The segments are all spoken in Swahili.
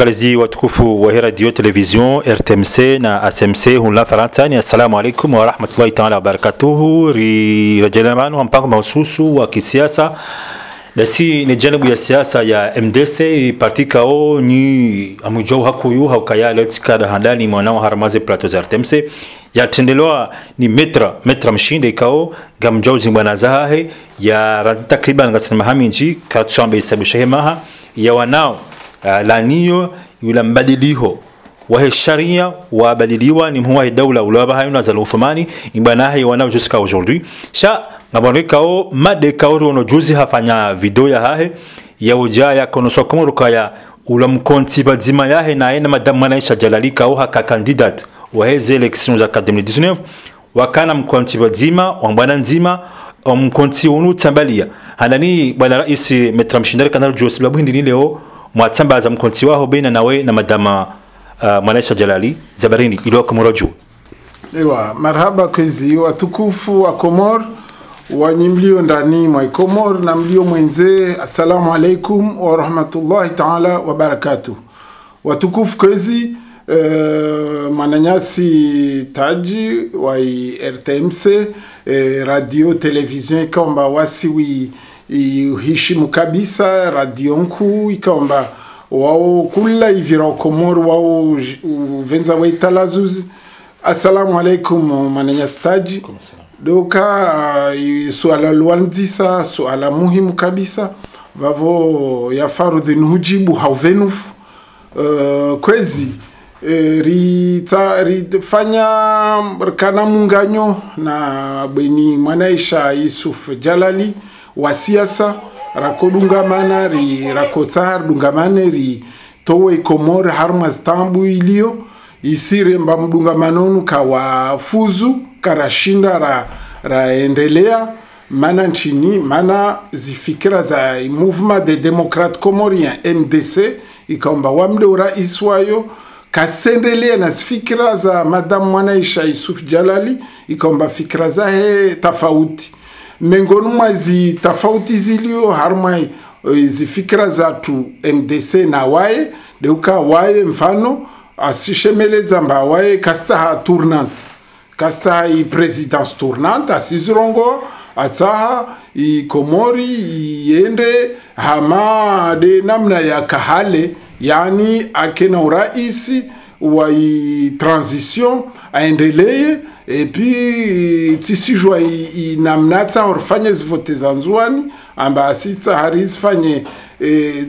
waangalizi watukufu wa radio television rtmc na SMC hula faransani assalamu alaikum wa rahmatullahi taala wabarakatuhu rirejelemano wa mpango mahususu wa kisiasa. Nasi ni janibu ya siasa ya mdc partikao ni amujau hakuyu haukaya letikada handani mwanao haramaze plateau za rtmc yatendelewa ni metra metra mshinde ikao gamjau bwana zahahe ya takriban gasema haminji katsambe isabisha maha. Ya wanao laniyo yula mbadiliho. Wahe sharia wabadiliwa ni mhuwa daula ulaba hayuna za Uthmani imbana hai wana jusqu'à aujourd'hui. Sha ngabonwe kao made kao rono juzi hafanya video ya hahe ya uja ya konoso komoruka ya ula mkonti bazima yahe na ena madame Manaisha Jalali kao haka candidate wa zele election za 2019 wakana mkonti bazima wambana nzima mkonti unu tambalia. Hanani bwana rais metra mshindari kanalo Joseph Labwindi leo mwatsambaza mkonti waho bena nawe na madama uh, Mwanaisha Jalali Zabarini ilo Komoro Ewa, marhaba kwezi watukufu wa Komor wenye mlio ndani mwa Komor na mlio mwenze, assalamu alaikum wa rahmatullahi taala wa barakatuh. Watukufu kwezi uh, mananyasi taji wa RTMC eh, radio television ikaomba wasiwi iheshimu kabisa radio nkuu ikaomba wao kula ivira komor wao venza waitalazuzi assalamu alaikum mananyastaji doka uh, suala lwanzisa suala muhimu kabisa. Vavo ya farudhi nuhujibu hauvenufu. Uh, kwezi e, rita, ritafanya kana munganyo na bweni mwanaisha Yusuf Jalali wa siasa rakodungamana ri rakotsar dungamane ri towe komor harma stambu ilio isire mba mdungamanonu kawafuzu karashinda ra raendelea mana nchini mana zifikira za mouvement de democrate comorien MDC ikaomba wamde urais wayo kasendelea na fikira za madam Mwanaisha Yusuf Jalali ikaomba fikira zahe tofauti miongoni mwa zi tofauti zilio harma zifikira zatu MDC na waye deuka waye mfano asishemeleza mba waye kastaha tournante i presidence tournante asizirongo atsaha i komori iende hama de namna ya kahale yani akena uraisi wa transition aendelee epi tisijwa inamnatsa orifanye zivote za nzuani amba asitsa hari zifanye e, e,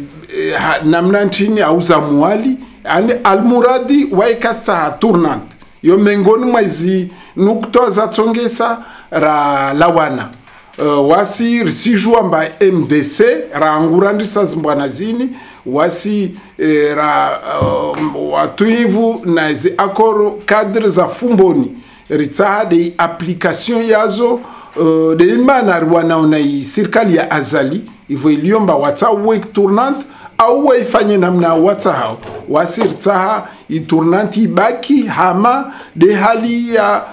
namna ntini auza muwali ani almuradi waikasa tournante yo mengoni mwa izi nukta zatsongesa ra lawana. Uh, wasi risijua mba mdc raangurandisa zimbwana zini wasi eh, ra uh, watuivu na zi akoro kadre za fumboni. Ritsaha de application yazo uh, de imana riwanaona i serikali ya azali. Ivo iliomba watsa wek tournante au waifanye namna watsa hao. I tournant ibaki hama de hali ya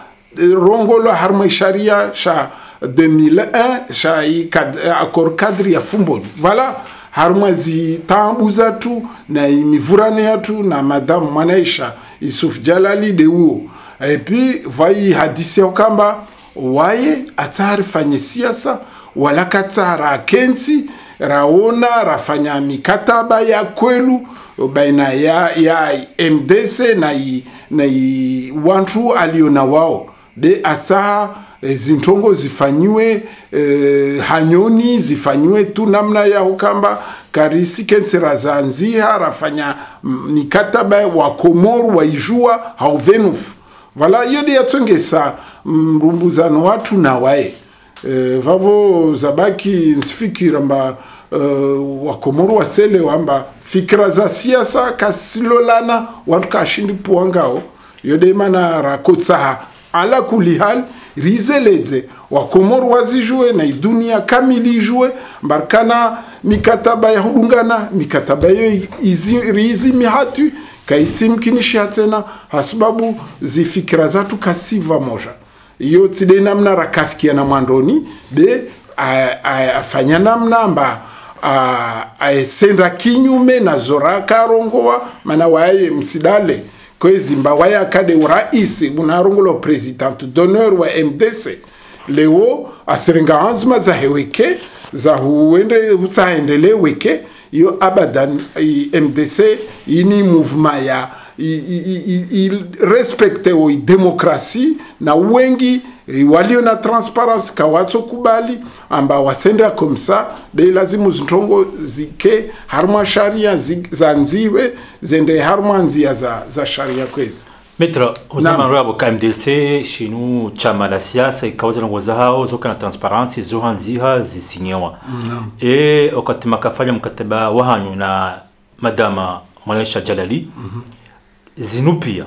rongolo harma sharia sha 2001 sha kad, akor kadri ya fumboni. Voilà harma zitambu zatu na imivurane yatu na madamu mwanaisha Yusuf Jalali de uo. Epi vai hadisi kamba waye atari fanye siasa wala katara akensi raona rafanya mikataba ya kwelu baina ya, ya MDC na, i, na i wantu aliona wao. De asaha e, zintongo zifanyiwe e, hanyoni zifanyiwe tu namna ya ukamba. Karisi kensera zanziha rafanya mikataba wa komoru waijua hauvenufu vala yode yatsongesa mrumbuzano watu na wae. E, vavo zabaki nsifikira mba uh, wakomoro wasele wamba. Fikira za siasa kasilolana watu kashindi puangao. Yode mana rakotsaha. Ala kuli wa wakomoro wazijue na idunia kamili ijue. Mbarkana mikataba ya hudungana mikataba yo riizimi hatu kaisimkinisha hatena hasababu zifikira zatu kasiva moja. Iyo tide namna rakafikia na mwandoni de afanya namna mba aesenda kinyume na zora karongowa mana waye msidale kwezi mba waye akade uraisi unarongola president d'honneur wa mdc leo asiringa anzima za heweke za huende hutsahendele weke iyo abadan mdc ini mouvement ya i- i- i- i- respecte o demokrasi na wengi walio na transparency kawacho kubali amba wasenda komsa be lazimu zitongo zike harmwa sharia zi- zanziwe zende harma nzia za, za sharia kwezi. Metro, uzama rwabo ka MDC shinu chama la siasa ikawa za hao zoka na transparency zoha nziha zisinyewa. E wakati makafanya mkataba wahanyu na madama Mwanaisha Jalali. Zinu pia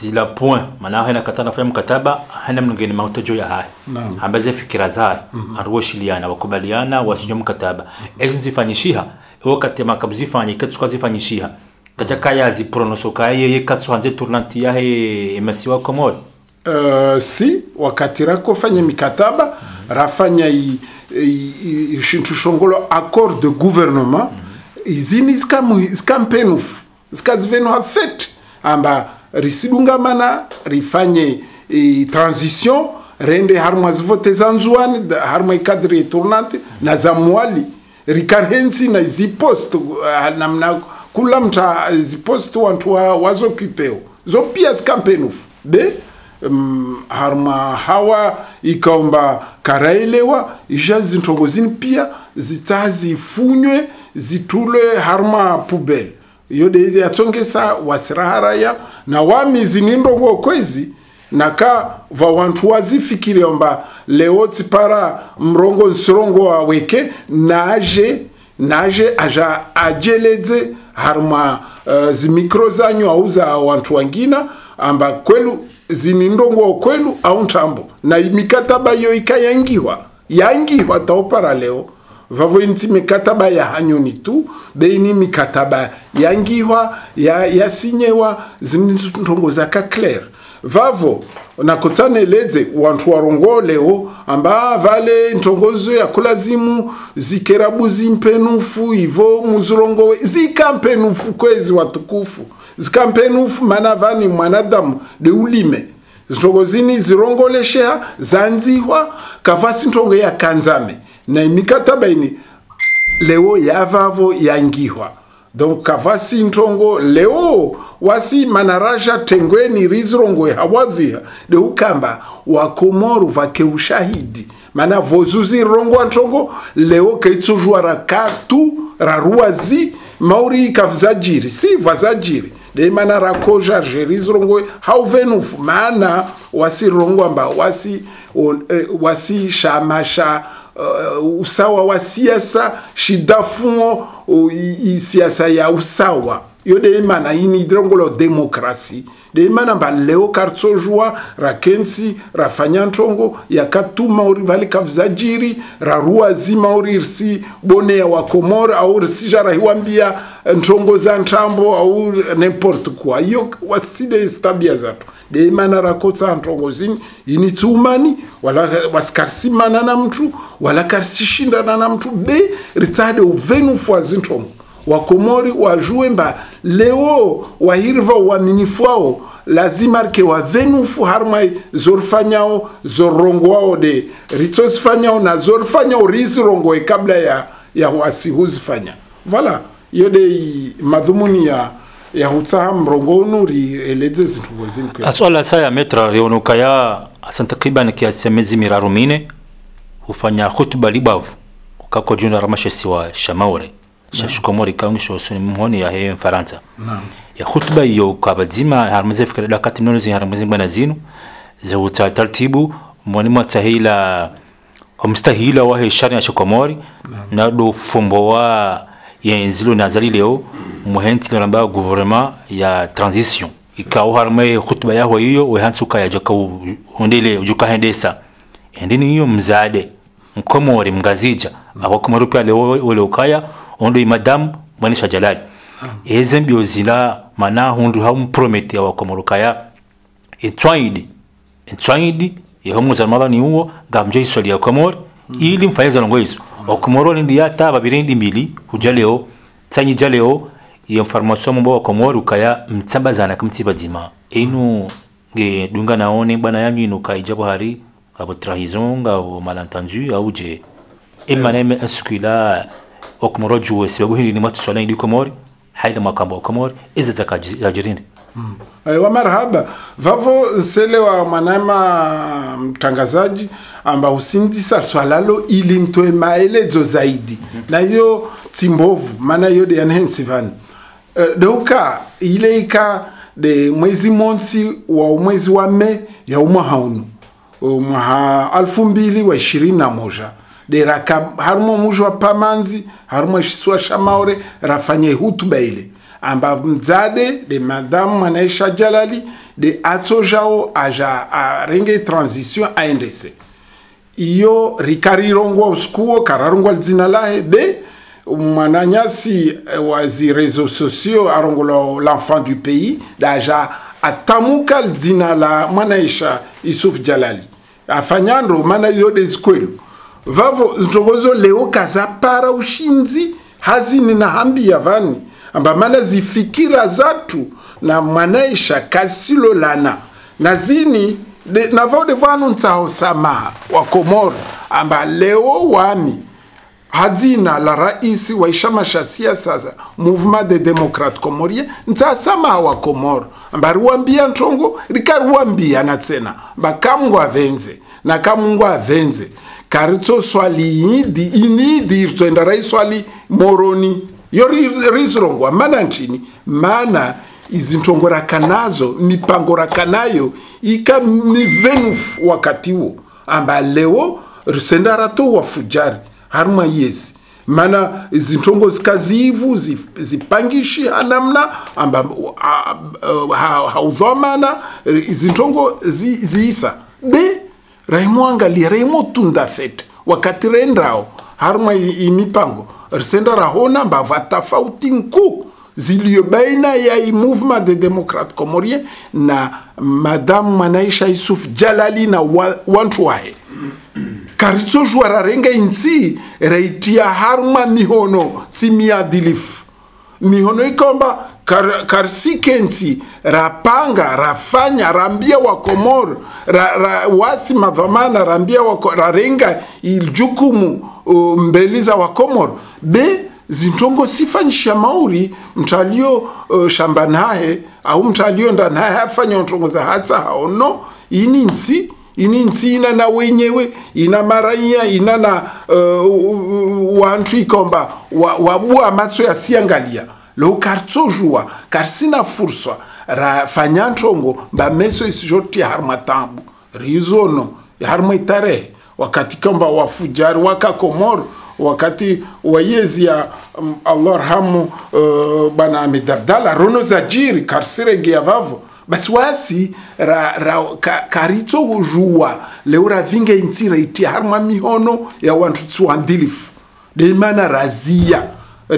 zila point. Maana hana katana fanya mkataba hana mlingeni mautojo ya Naam. ambaze fikira zai aruoshiliana wakubaliana wasinyo mkataba. Ezi zifanyishiha. Wakati makabzifanye katsuka zifanyishiha kataka ya zipronosoka yeye katsu hanze tournanti yahe emasiwa komori uh, si wakati rako fanya mikataba rafanya i, i, i, shintu shongolo accord de gouvernement. Izini zikamu- zikampenufu zikazivenu hafet amba risidungamana rifanye e, transition rende harmwa zivote za nzuani harmwa ikadri etournante na za mwali. Rikarhensi na zipost uh, namna kula mta zipost wantu wa, wazokipeo zo pia zikampenufu be um, harma hawa ikaomba karaelewa isha zintongozini pia zitsa zifunywe zitule harma pubel yode yatsongesa wasiraharaya na wami zinindongo kwezi naka va wantu wazifikire omba leo tsipara mrongo nsirongo waweke naje naje aja ajeledze harma uh, zimikro zanyu auza wantu wangina amba kwelu zinindongo kwelu au ntambo. Na mikataba iyo ikayangiwa yangiwa taopara leo vavo mikataba ya hanyoni tu beini mikataba yangiwa ya yasinyewa zinindongo zaka claire. Vavo nakotsaneledze wantu warongo leo amba vale ntongozo ya kulazimu zikerabu zimpenufu ivo muzirongowe zikampenufu kwezi watukufu. Zikampenufu mana vani mwanadamu de ulime. Zintongozini zirongolesheha zanziwa kavasi ntongo ya kanzame na imikataba ini leo yavavo yangihwa donc kavasi ntongo leo wasi manaraja tengweni rizirongo hawaviha de ukamba wakomoru vake ushahidi mana vozuzi rongo ntongo leo keitsujwa ra raruazi mauri kavzajiri si vazajiri de mana rakoja jerizirongo hauvenufu wasi rongo amba wasi on, eh, wasi shamasha uh, usawa wa siasa shidafuo uh, siasa ya usawa. Yo de imana ini drongolo demokrasi. Deimana imana mba leo kartsojua rakensi rafanya ntongo yakatuma uri vali kavzajiri rarua zima uri risi bone ya wakomora au risija rahiwambia ntongo za ntambo au n'importe quoi. Iyo waside stabia zatu de imana rakotsa ntongo zini ini tsiumani wala wasikarsimana na mtu wala karsishindana na mtu be ritsade uvenu fwa zintongo. Wakomori wajue mba leo wahiriva uaminifu wao lazima rike wavenufu harmai zorifanyao zorongwao de. Ritsosifanyao na zorifanyao rizirongoe kabla ya, ya wasihuzifanya vala iyo madhumuni ya ya hutsaha mrongo unuri rieleze zintongo zini kwe aswala sa ya metra rionuka ya asan takriban kiasi ya miezi miraru mine hufanya hutuba libavu kako juna ramashesi wa shamaure shashukomori kaungisho suni mhoni ya he mfaransa. Ya hutuba iyo kabadzima harmaze fikira dakati mnono zini harmaze mbana zinu za uta tartibu mwani mwatahila homstahila wa he shari ya shukomori na do fumbo wa ya enzilo nazali leo muhenti lamba gouvernement ya transition. Ikao harma hutuba yaho hiyo wehansuka ya joka hondele joka hendesa endini hiyo mzade mkomori mgazija abakomori pia leo ole ukaya ondo madam manisha jalali eze mbio zila mana hundu ha mpromete ya wakomori kaya. Etwaidi etwaidi yeho za ni uwo gamje isoli ya komori ili mfanyeza longo hizo okomoro lindi yata babiri ndi mbili huja leo tsanyi ja leo iyo information mbo wa komoro ukaya mtsambazana kumtsiba dima inu nge dunga naone bwana yanyu inu kaija hari abo trahison ngabo malentendu auje imma neme esukila okomoro juwe sababu hili ni matu swala ndi komori haida makambo wa komori iza zakajirini Aiwa, marhaba vavo selewa mwanama mtangazaji amba usindisa swalalo ili ntoe maelezo zaidi. Mm -hmm. na hiyo timbovu maana hiyo de yanhensi vani. Uh, deuka ile ika de mwezi monsi wa mwezi wa me ya umwaha unu. Umwaha alfu mbili wa ishirini na moja. De raka harumo wa pamanzi harumo shiswa shamaore rafanye hutuba ile amba mzade de madame mwanaisha jalali de atojao aja arenge transition aendese iyo rikarirongwa usikuo kararongwa dzina lahe be mwananyasi wazi wa zi réseaux sociaux arongola l'enfant du pays daja atamuka dzina la mwanaisha isuf jalali. Afanyando mana yode zikwelu vavo ntokozo leo kazapara ushinzi hazini na hambi ya vani amba mana zifikira zatu na mwanaisha kasilo lana. Na zini de, na vao de vanu ntsao samaha wa komoro. Amba leo wami hadzina la raisi wa chama cha sasa mouvement de démocrate comorien ntsasamaha wa komoro. Amba riwambia ntongo rikariwambia na tsena. Mba kamungu avenze na kamungu avenze karitso swali inidi inidi iritoenda raiswali moroni yo ri- rizirongwa mana ntini mana izi ntongo rakanazo mipango rakanayo ika mivenufu wakatiwo amba leo risenda rato fujari harumwa yezi. Mana izi ntongo zikazivu zi- zipangishi hanamna amba hauzomana ha- izi ntongo ziisa. Be raimwangalia raimotunda fete wakati rendao harumwa imipango risenda rahona mbava tofauti nkuu zilio baina ya Movement de démocrate comorien na madame mwanaisha isuf jalali na wa, wantu wahe karitsozhwa rarenga insi raitia harma mihono tsimiadilifu mihono ikomba kar, karsikensi rapanga rafanya rambia wakomoro ra, ra, wasi madhamana rambia wako, rarenga iljukumu uh, mbeli za wakomoro be zintongo sifanyisha mauri mtalio uh, shamba nahe au mtalio ndanaye afanya ntongo za hatsa haono ini nsi ini nsi ina na wenyewe ina maraia ina na uh, wantu ikomba wabua wa- matso yasiangalia lo karsina fursa rafanya mba mbameso isizotia harumwa tambu. Rizono harumwa itarehe wakati kamba wafujari wakakomoro wakati wayezia um, allah rahamu uh, bwana Ahmed Abdalla rono zajiri karsiregea vavo. Basi wasi ra, ra, ka, karitso hujua leo ravinge intsira iti harumwa mihono ya wantu tsiwandilifu deimana razia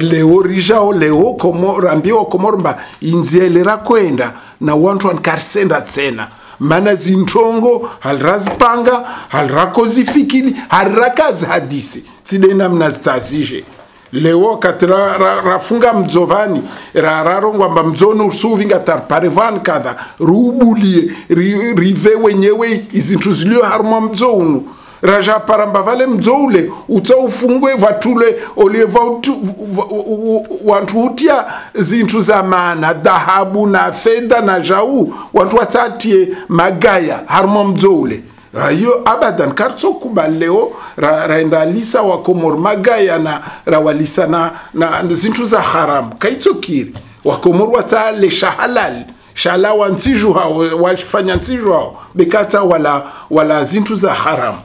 leo rijao leo komo, rambiwa komoromba inziele rakwenda na wantu ankarisenda tsena. Mana zintongo halirazipanga halirakozifikili halirakazihadisi tsidena mna zitsazizhe leo kati ra- ra- rafunga mdzovani rararongwa mba mdzoni usuvinga tariparevani kadha riubulie ri- rive wenyewe izinthu ziliyo harumwa mdzo unu rajaparamba vale mzoule utsa ufungwe vatule olie wantu hutia zinthu za mana dhahabu na fedha na jau wantu watsatie magaya harmo mdzo ule hiyo abadan karitsokuba leo ra- raenda lisa wakomoro magaya na rawalisa na, na zinthu za haramu kaitsokiri wakomor watsalesha halali shala wa nsiju hao wafanya ntsiju hao bekatsa wala, wala za haramu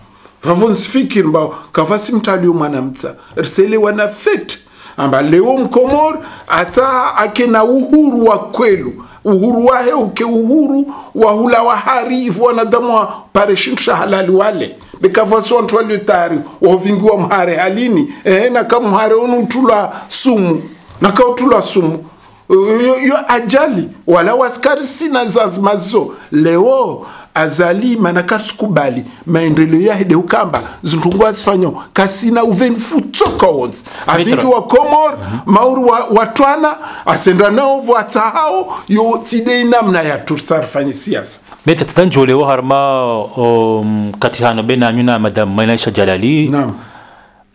vavo nsifikiri mbao kavasi mtali umana mtsa. Rsele wana fit. amba leo mkomor atsa ake na uhuru wa kwelu. Uhuru wahe uke uhuru wa hula wa hari wanadamu wa pare halali wale. Bekavasi wantu walio tayari wavingiwa mhare halini. Ehe naka mhare unu utula sumu. Naka utula sumu. Yo, yo ajali. Wala waskari sina zazmazo. leo azali mana sukubali maendeleo yahede ukamba zintungwa azifanyo kasina uveni futsoka wonse. Avingi wa komor mauri wa, watwana asenda nao vwatsahao yo tidei namna ya tursarfanye siasa. Meta tatanjolewa harma um, kati hano bena nyuna madame mainaisha jalali naam.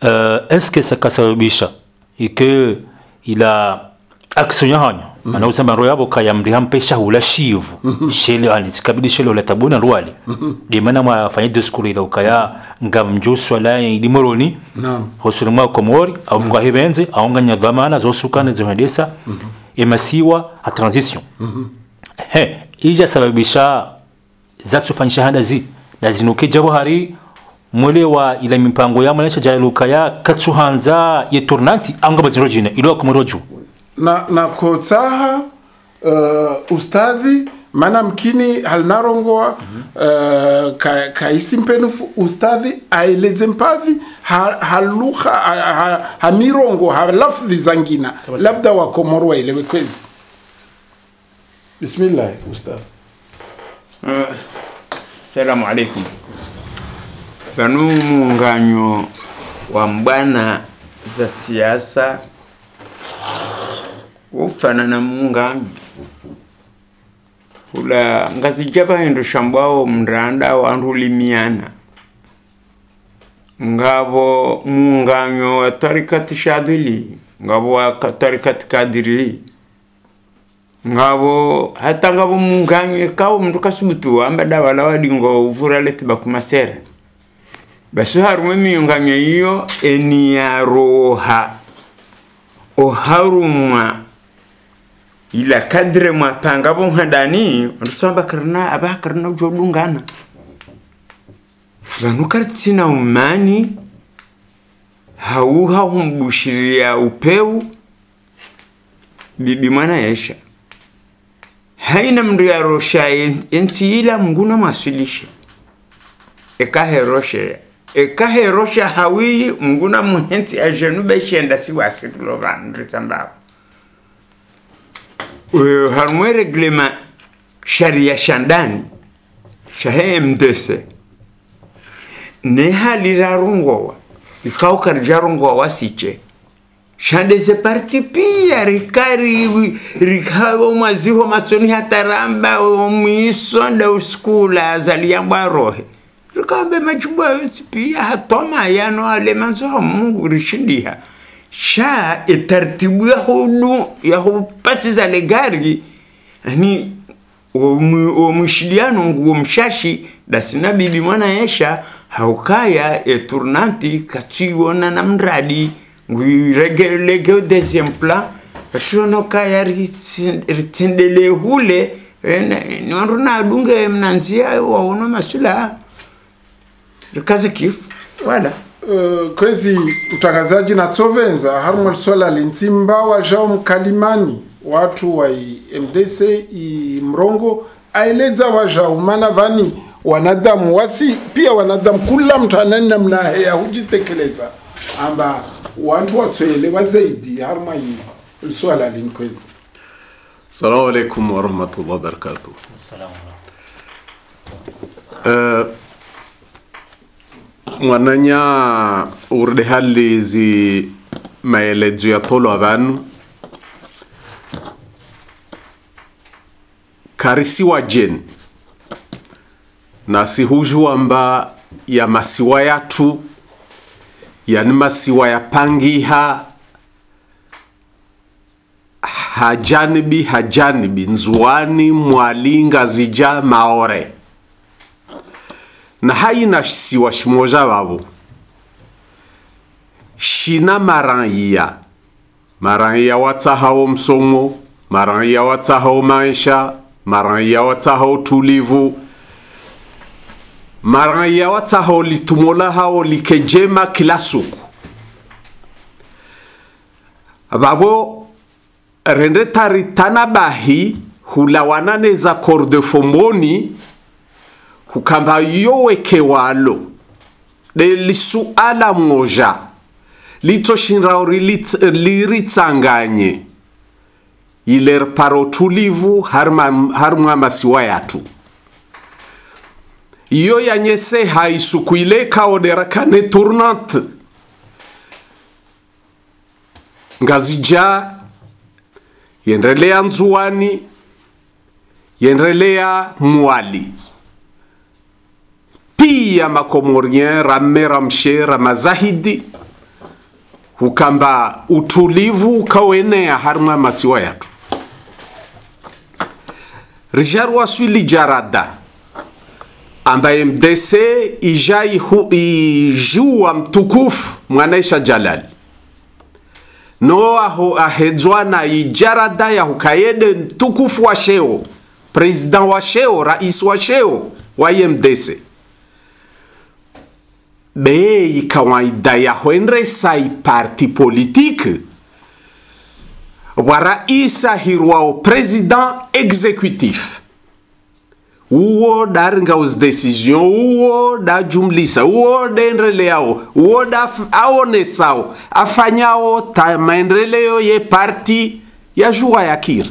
Uh, est-ce que ça ike ila action hanyo mm -hmm. anauza maro yabo kayamri hampe shahula shivu. Shele ani sikabidi shele ula tabuna rwali di mana mwa fanya diskuri ila ukaya nga mjuswa la ilimoroni Naam. hosuri mwa komori au mwa hibenze au nganya dhamana zosukane zohendesa emasiwa a transition. He ija sababisha zatufanyisha handa zi. Na zinuke jabo hari mwele wa ila mipango ya mwanaisha jalaluka ya katsuhanza ye tournanti anga baziro jina ilo kumroju na, na kotsaha uh, ustadhi maana mkini halinarongoa uh, ka, kaisi mpenufu ustadhi aeleze mpavi ha, halugha ha, ha, hamirongo ha lafdhi zangina. Labda wakomoro waelewe kwezi. Bismillah ustadhi. Uh, Assalamu alaikum. Panu muunganyo wa mbwana za siasa ufana na muunganyo ula ngazija vahindu shambwao mndanda wandulimiana ngavo muunganyo wa tarikati shadili ngavo wa tarikati kadiri ngavo hata ngavo munganyo kawo mndu kasubutu amba davala wadingo uvura leti bakumasera. Basi harumwe miyunganyo iyo roha. oharumwa ila kadre mwapanga ndusamba karna aba karna jodungana vanu karitsina umani hau humbushiria upeu bibi mwana yesha haina mndu yarosha rosha enti ila mnguna mwasilisha ekaheroshe ekaherosha hawiyi mnguna muhensi ajenu beshenda siwasitulo vandu ritsambao Uyo harumwe reglema sharia shandani shahe mdese ne hali rarungowa ikauka rijarungowa siche. Shandeze parti pia rikari rikavo mwaziho matsoni hataramba omwisonda uskula azaliyambwa rohe rikambe majimbo yonsi pia hatoma yano alemanzoha manzo ha mungu rishindiha sha etartibu hupati za legari. Ani omushiliano nguo mshashi dasina bibi mwana yesha haukaya eturnanti katuiona na mradi. Ngwiregelege deuxième plan. Pationa kaya ritendele hule ni wandu nadunge mnanzia waona masula. Rikaze kifu wala Uh, kwezi utangazaji na tsovenza harimo swala lintsimba wa jao mkalimani watu wa i- mdc i mrongo aeleza wa jao mana vani wanadamu wasi pia wanadamu kula mtu anani namna ya hujitekeleza. Amba wantu watsoelewa zaidi harumwa i swala lini kwezi rahmatullahi alaikum warahmatullahi wabarakatuh. Uh, mwananya urde hali zi maelezo ya tolo avanu karisiwa jen na sihujua amba ya masiwa yatu yani masiwa ya pangiha hajanibi hajanibi nzuani mwalinga zija maore na haina siwa shimoja vavo shina maranya. Maranya watsahao msomo maranya watsahao maisha maranya watsahao tulivu. Maranya watsahao litumola hao likejema kila suku. Vavo rende tari tanabahi hulawana neza fomboni hukamba yoweke walo. De lisuala moja litoshinrao liritsanganye iler paro tulivu harma- harmwa masiwa yatu iyo yanyese haisukuile kaoderakane tournante ngazija yendelea nzuani yendelea mwali pia makomorien ramme ramshe ramazahidi. Ukamba utulivu ukawenea harma masiwa yatu. Richard waswili jarada ambaye mdc ijai hu, mtukufu mwanaisha jalali. No ahedzwa na ijarada ya hukayede mtukufu wa sheo president wa sheo rais wa sheo wa mdc be kawaida ya hwendesa iparti politique wa raisa hirwao president executif uwo daringa uz decision uwo dajumlisa uwo daendeleao uwo da aonesao afanyao ta maendeleo ye parti ya jua ya kira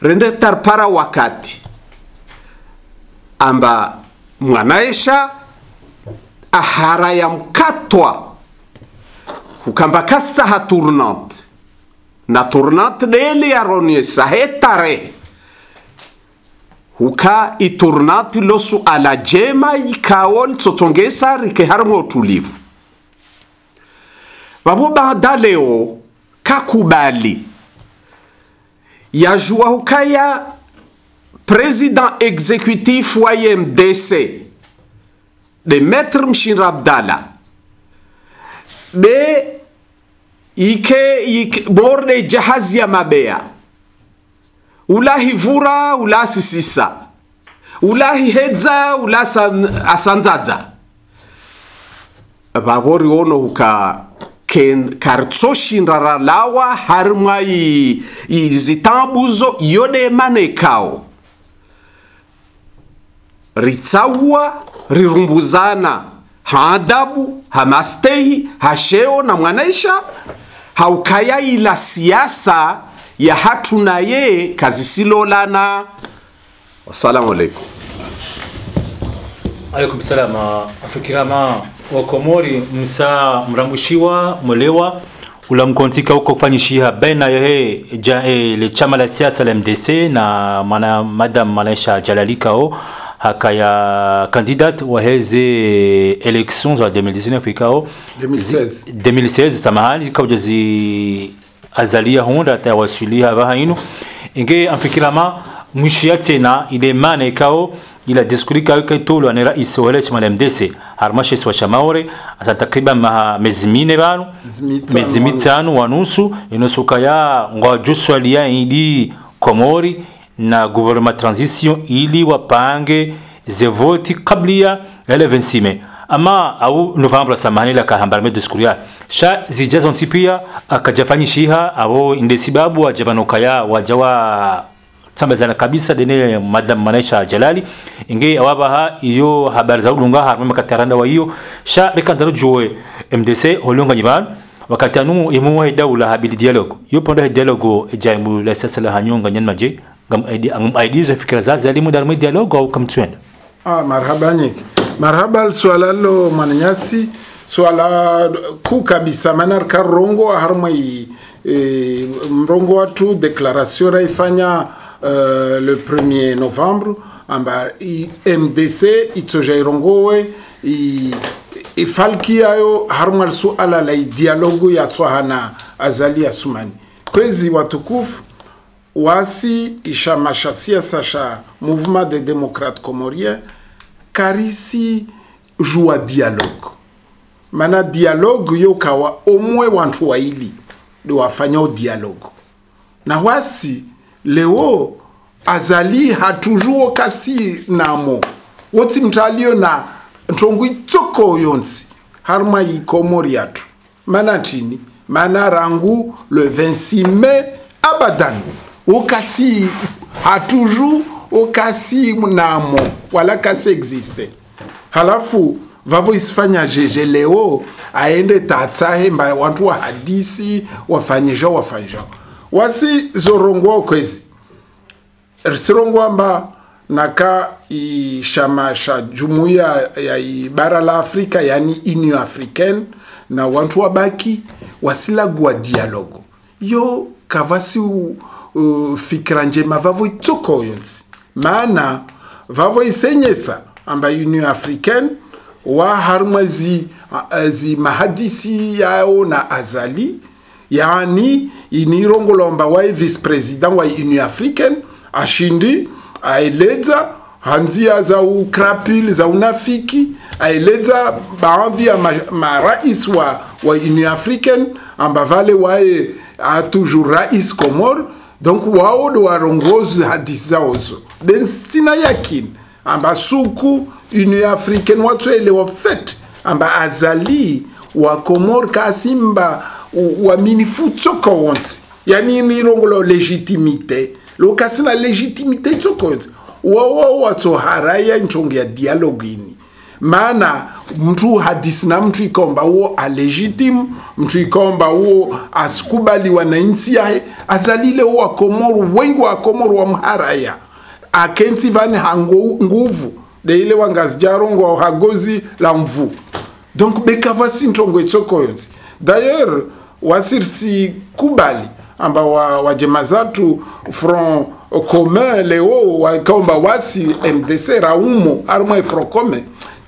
rende tarpara wakati. Amba mwanaesha ahara ya mkatwa. Ukamba kasaha tournante na tournante deli yaronie sahe tarehe huka iturnat losu ala jema ikawo litsotsongesa rike harimo utulivu vavo baada leo kakubali. Yajua hukaya president executif wa mdc de maître mshinra abdala be ike, ike borde jahazi ya mabea. Ulahi vura ula sisisa ulahi hedza ula san- asanzadza. Vavori ono huka ken karitsoshinrara lawa harimwa i- izitambuzo yode ritsaua rirumbuzana. Haadabu hamastehi hasheo na mwanaisha. Haukaya ila siasa ya hatu na ye kazisilolana wassalamu alaikum. Alaikum salama afikirama. Wakomori msa mrambushiwa mwelewa ulamkontika huko kufanyishiha baina yehe ja, e, le chama la siasa la mdc na mana, madam Malaisha jalalikao hakaya candidat wa heze elections za 2019 ikao. 2016. 2016 samahani kauja zi azalia hunda tawasilia vahainu inge amfikirama mwishia tena ile mana ikao ila diskuri kawe kaitolo ni rais wa ile chama la MDC harmashe swa shamaore asa takriban ma mezimine bano Miezi mitano miezi wanusu. inosuka ya ngwajuswa lia ili komori na gouvernement transition ili wapange ze voti kabla ya ile 26 Mei ama au novembre samani la kahambara de skuria. Sha zijazo ntipia akajafanyishiha abo indesibabu wajabanokaya wajawa tsambazana kabisa dene madam Manesha jalali. Inge awabaha iyo habari za ulunga harma makataranda wa iyo. Sha rikandaro juwe mdc holunga nyiban wakati anu imuwa daula habili dialogue. Yo ponda dialogue jaimu la sasa la hanyonga nyan maje fikira za fikra za zalimu au kamtwenda Ah, marhaba nyingi. Marhaba swala lo mwananyasi swala kuu kabisa. Manar ka rongo harma i e, mrongo watu declaration raifanya uh, le 1er novembre amba i mdc itsoja irongowe i ifalkiyayo harma suala la dialogu ya tswahana azali ya sumani kwezi watukufu wasi ishamasha siasa sha mouvement des démocrates comoriens karisi jua dialogue. Mana dialogue yo kawa omwe wantu waili ndo wafanyao dialogue. Na wasi leo azali hatujuo kasi namo woti mtalio na ntongu itsoko yonsi harma ikomori yatu mana tini mana rangu le 26 mai abadan ukasi hatuju ukasi namo wala kasi existe. Halafu vavo isifanya jeje leo aende tatsahe mba wantu wa hadisi wafanyisha wafanyisha wasi zorongwa kwezi. Sirongwa mba naka ishama sha jumuiya ya bara la afrika yani union africaine na wantu wabaki wasilagua dialogo. Yo kavasi uh, fikira njema vavo itoko yonsi maana vavo isenyesa amba union africaine wa harumwe zi, zi mahadisi yao na azali yani inirongolomba wae vice president wa union africaine ashindi aeleza hanzia za ukrapil za unafiki aeleza baadhi ya ma- marais wa, wa union africaine amba vale waye toujours rais comor donc wao ndo warongozi hadisi zaozo. Ben sina yakini amba suku union africaine watsoelewa fet amba azali wa komor kasimba waminifu tsoko wonsi. Yani legitimite legitimité lokasina legitimité tsoko wao wawo watsoharaya nchongo ya dialogue ini maana mtu hadisina mtu ikomba huo alegitim mtu ikomba huo asikubali wananchi yae azalile huo akomoru wengi wakomoro wa mharaya akensi vani hango nguvu deile wangazijarongo hagozi la mvu. Donc bekava sintongo etsokoyozi dayer d'ailleurs wasirsi kubali amba wa, wajema zatu front commun leo wakaomba wasi mdc raumo arimwe front commun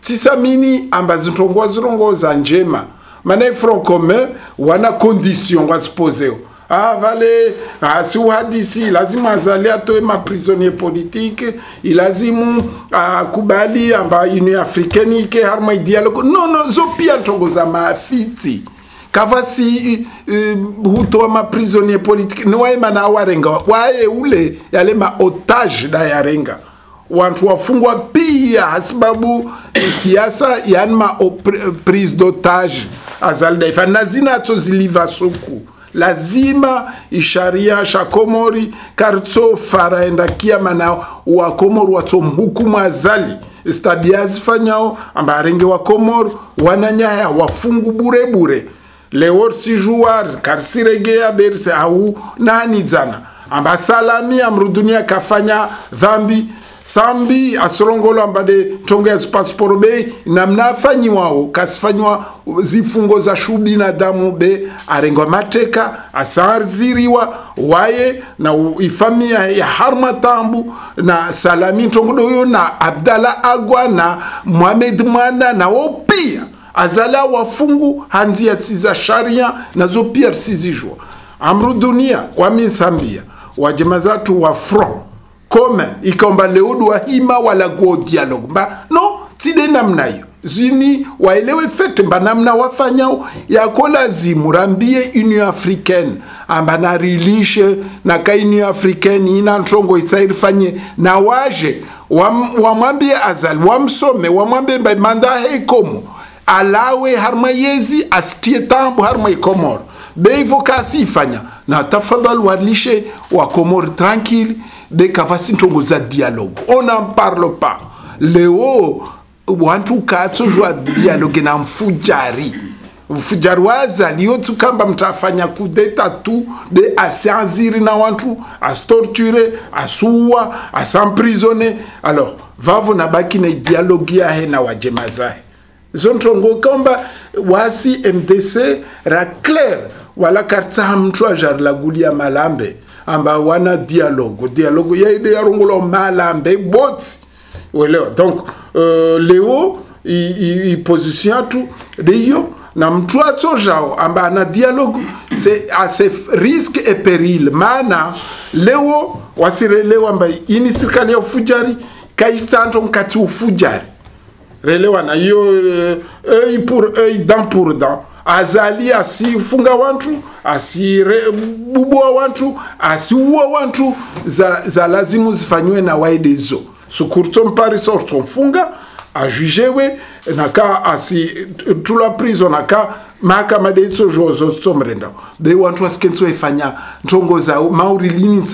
tisamini amba zintongoa zirongo za njema. Mana front commun wana condition wazipozeo ah, vale si uhadisi lazima azali atoe maprisonnier politique ilazimu akubali amba union africaine ike harma dialogue. No no zo pia ntongo za maafiti kava si uh, hutoa maprisonnier politique ni waye awarenga waye ule yale maotage da yarenga wantu wafungwa pia sababu siasa yani ma prise d'otage azaldaifa na zinazo ziliva suku. Lazima isharia shakomori kartso faraenda kiama na wato watomhukumu azali. Stabia zifanyao amba arenge wakomori wananyaya wafungu bure bure. Leo sijuar karsiregea berse au nani zana. Amba salami amrudunia kafanya dhambi sambi asirongolo ambade tongo ya zipasporo be namna kasifanyiwa kasifanywa zifungo za shubi na damu be arengwa mateka asarziriwa waye na ifamia ya harma tambu na salami tongodoyo na abdala agwa na muhamed mwana nawo pia azala wafungu hanzia tsiza sharia nazo pia tsizijwa amru dunia wamisambia wajema zatu wa front kome ikomba leudu wa hima wala go dialogue mba no tide namna hiyo. Zini waelewe fete mba namna wafanyao yako lazimu rambie union africaine. Amba narilishe na ka union africaine ina ntongo itsairifanye na waje wamwambie wa azali wamsome wamwambie mba manda heikomo alawe harma yezi asitie tambu harma ikomoro beivo kasi ifanya na tafadhali walishe wa komoro tranquille de kavasi ntongo za dialogue. On n'en parle pas. Leo wantu katsojwa dialogue na mfujari mfujari wazali yo tukamba mtafanya kudeta tu de asianziri na wantu astorture asuwa asamprisone alors vavo nabaki na dialogue yahe na wajema zahe zontongo kamba wasi mdc ra clair wala kartsaha mtu ajarlagulia malambe amba wana dialogue. Dialogue yaide yarongolo malambe bot. Uelewa donc uh, leo iposition yatu ndiyo na mtu atsojao amba ana dialogue c'est à ses risques et péril. Mana leo wasirelewa amba ini serikali ya ufujari kaisanto nkati ufujari. Relewa na hiyo œil pour œil dent pour dent azali asifunga wantu asibubua wantu asiua wantu za, za lazimu zifanyiwe na waidezo sukurto mparis ortomfunga ajujewe naka asi tula prison naka mahakama deitso jozo tsomrenda be wantu asikentsiwa ifanya ntongo za mauri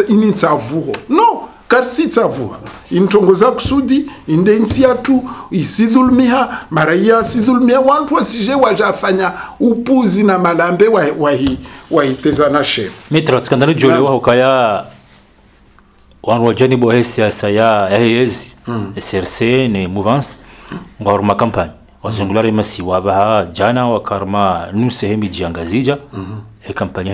ini tsavuho no karisi tsavuha intongo za kusudi indensi yatu isidhulumiha maraia asidhulumiha wantu wasije wajafanya upuzi na malambe wahitezana wa, na sheri mitra tsikandani jolewa hukaya wanu wajanibu he siasa ya ya hmm. SRC ne mouvance ngwaruma kampani wazungulari masi wabaha jana wakarma nu sehemu jiangazija he kampanya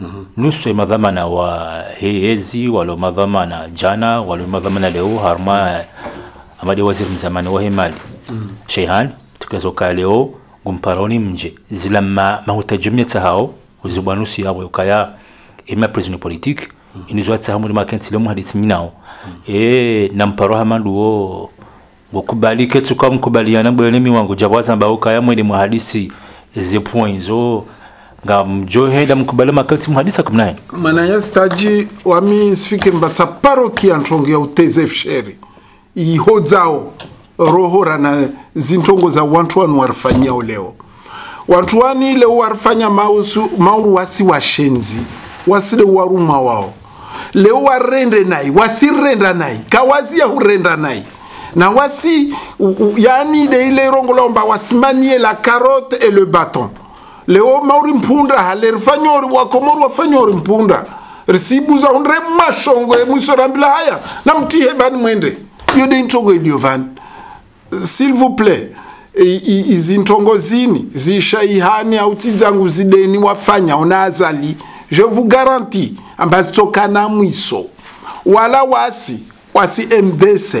dialogue nusu madhamana wa hezi walo madhamana jana walo madhamana leo harma amadi waziri mzamani wa himali hemali sheihan tukazoka leo gumparoni mje zila ma mahutajumia tsahao uzibwanusi yabo ukaya ema prisoner politique inizwa tsahamu makenti leo muhadithi minao mm. e namparo hamanduo ngokubalike tuka mkubaliana bwene miwangu jabwaza mbao kaya mwene muhadisi ze points nga mjo henda mkubale makati muhadisa kumnaye. Manaya staji wami sifike mbatsa parokia ntongo ya uteze fsheri ihodzao roho rana zintongo za wantu wanu warifanyao leo wantu wani leo warifanya mausu mauru wasi washenzi wasile waruma wao. Leo warende nai wasirenda nai kawazia hurenda nai. Na wasi yani de ile rongo lomba wasimanie la carotte et le bâton leo mauri mpunda hale rifanyori wakomori wafanyori mpunda. Risibuza hundre mashongo emwisorambila haya namtihe vani mwende. Iyo de intongo iliyo vani. S'il vous plaît izi ntongo zini zishaihani au tsidzangu zideni wafanya unaazali je vous garantis ambazitokana mwiso. Wala wasi wasi mdc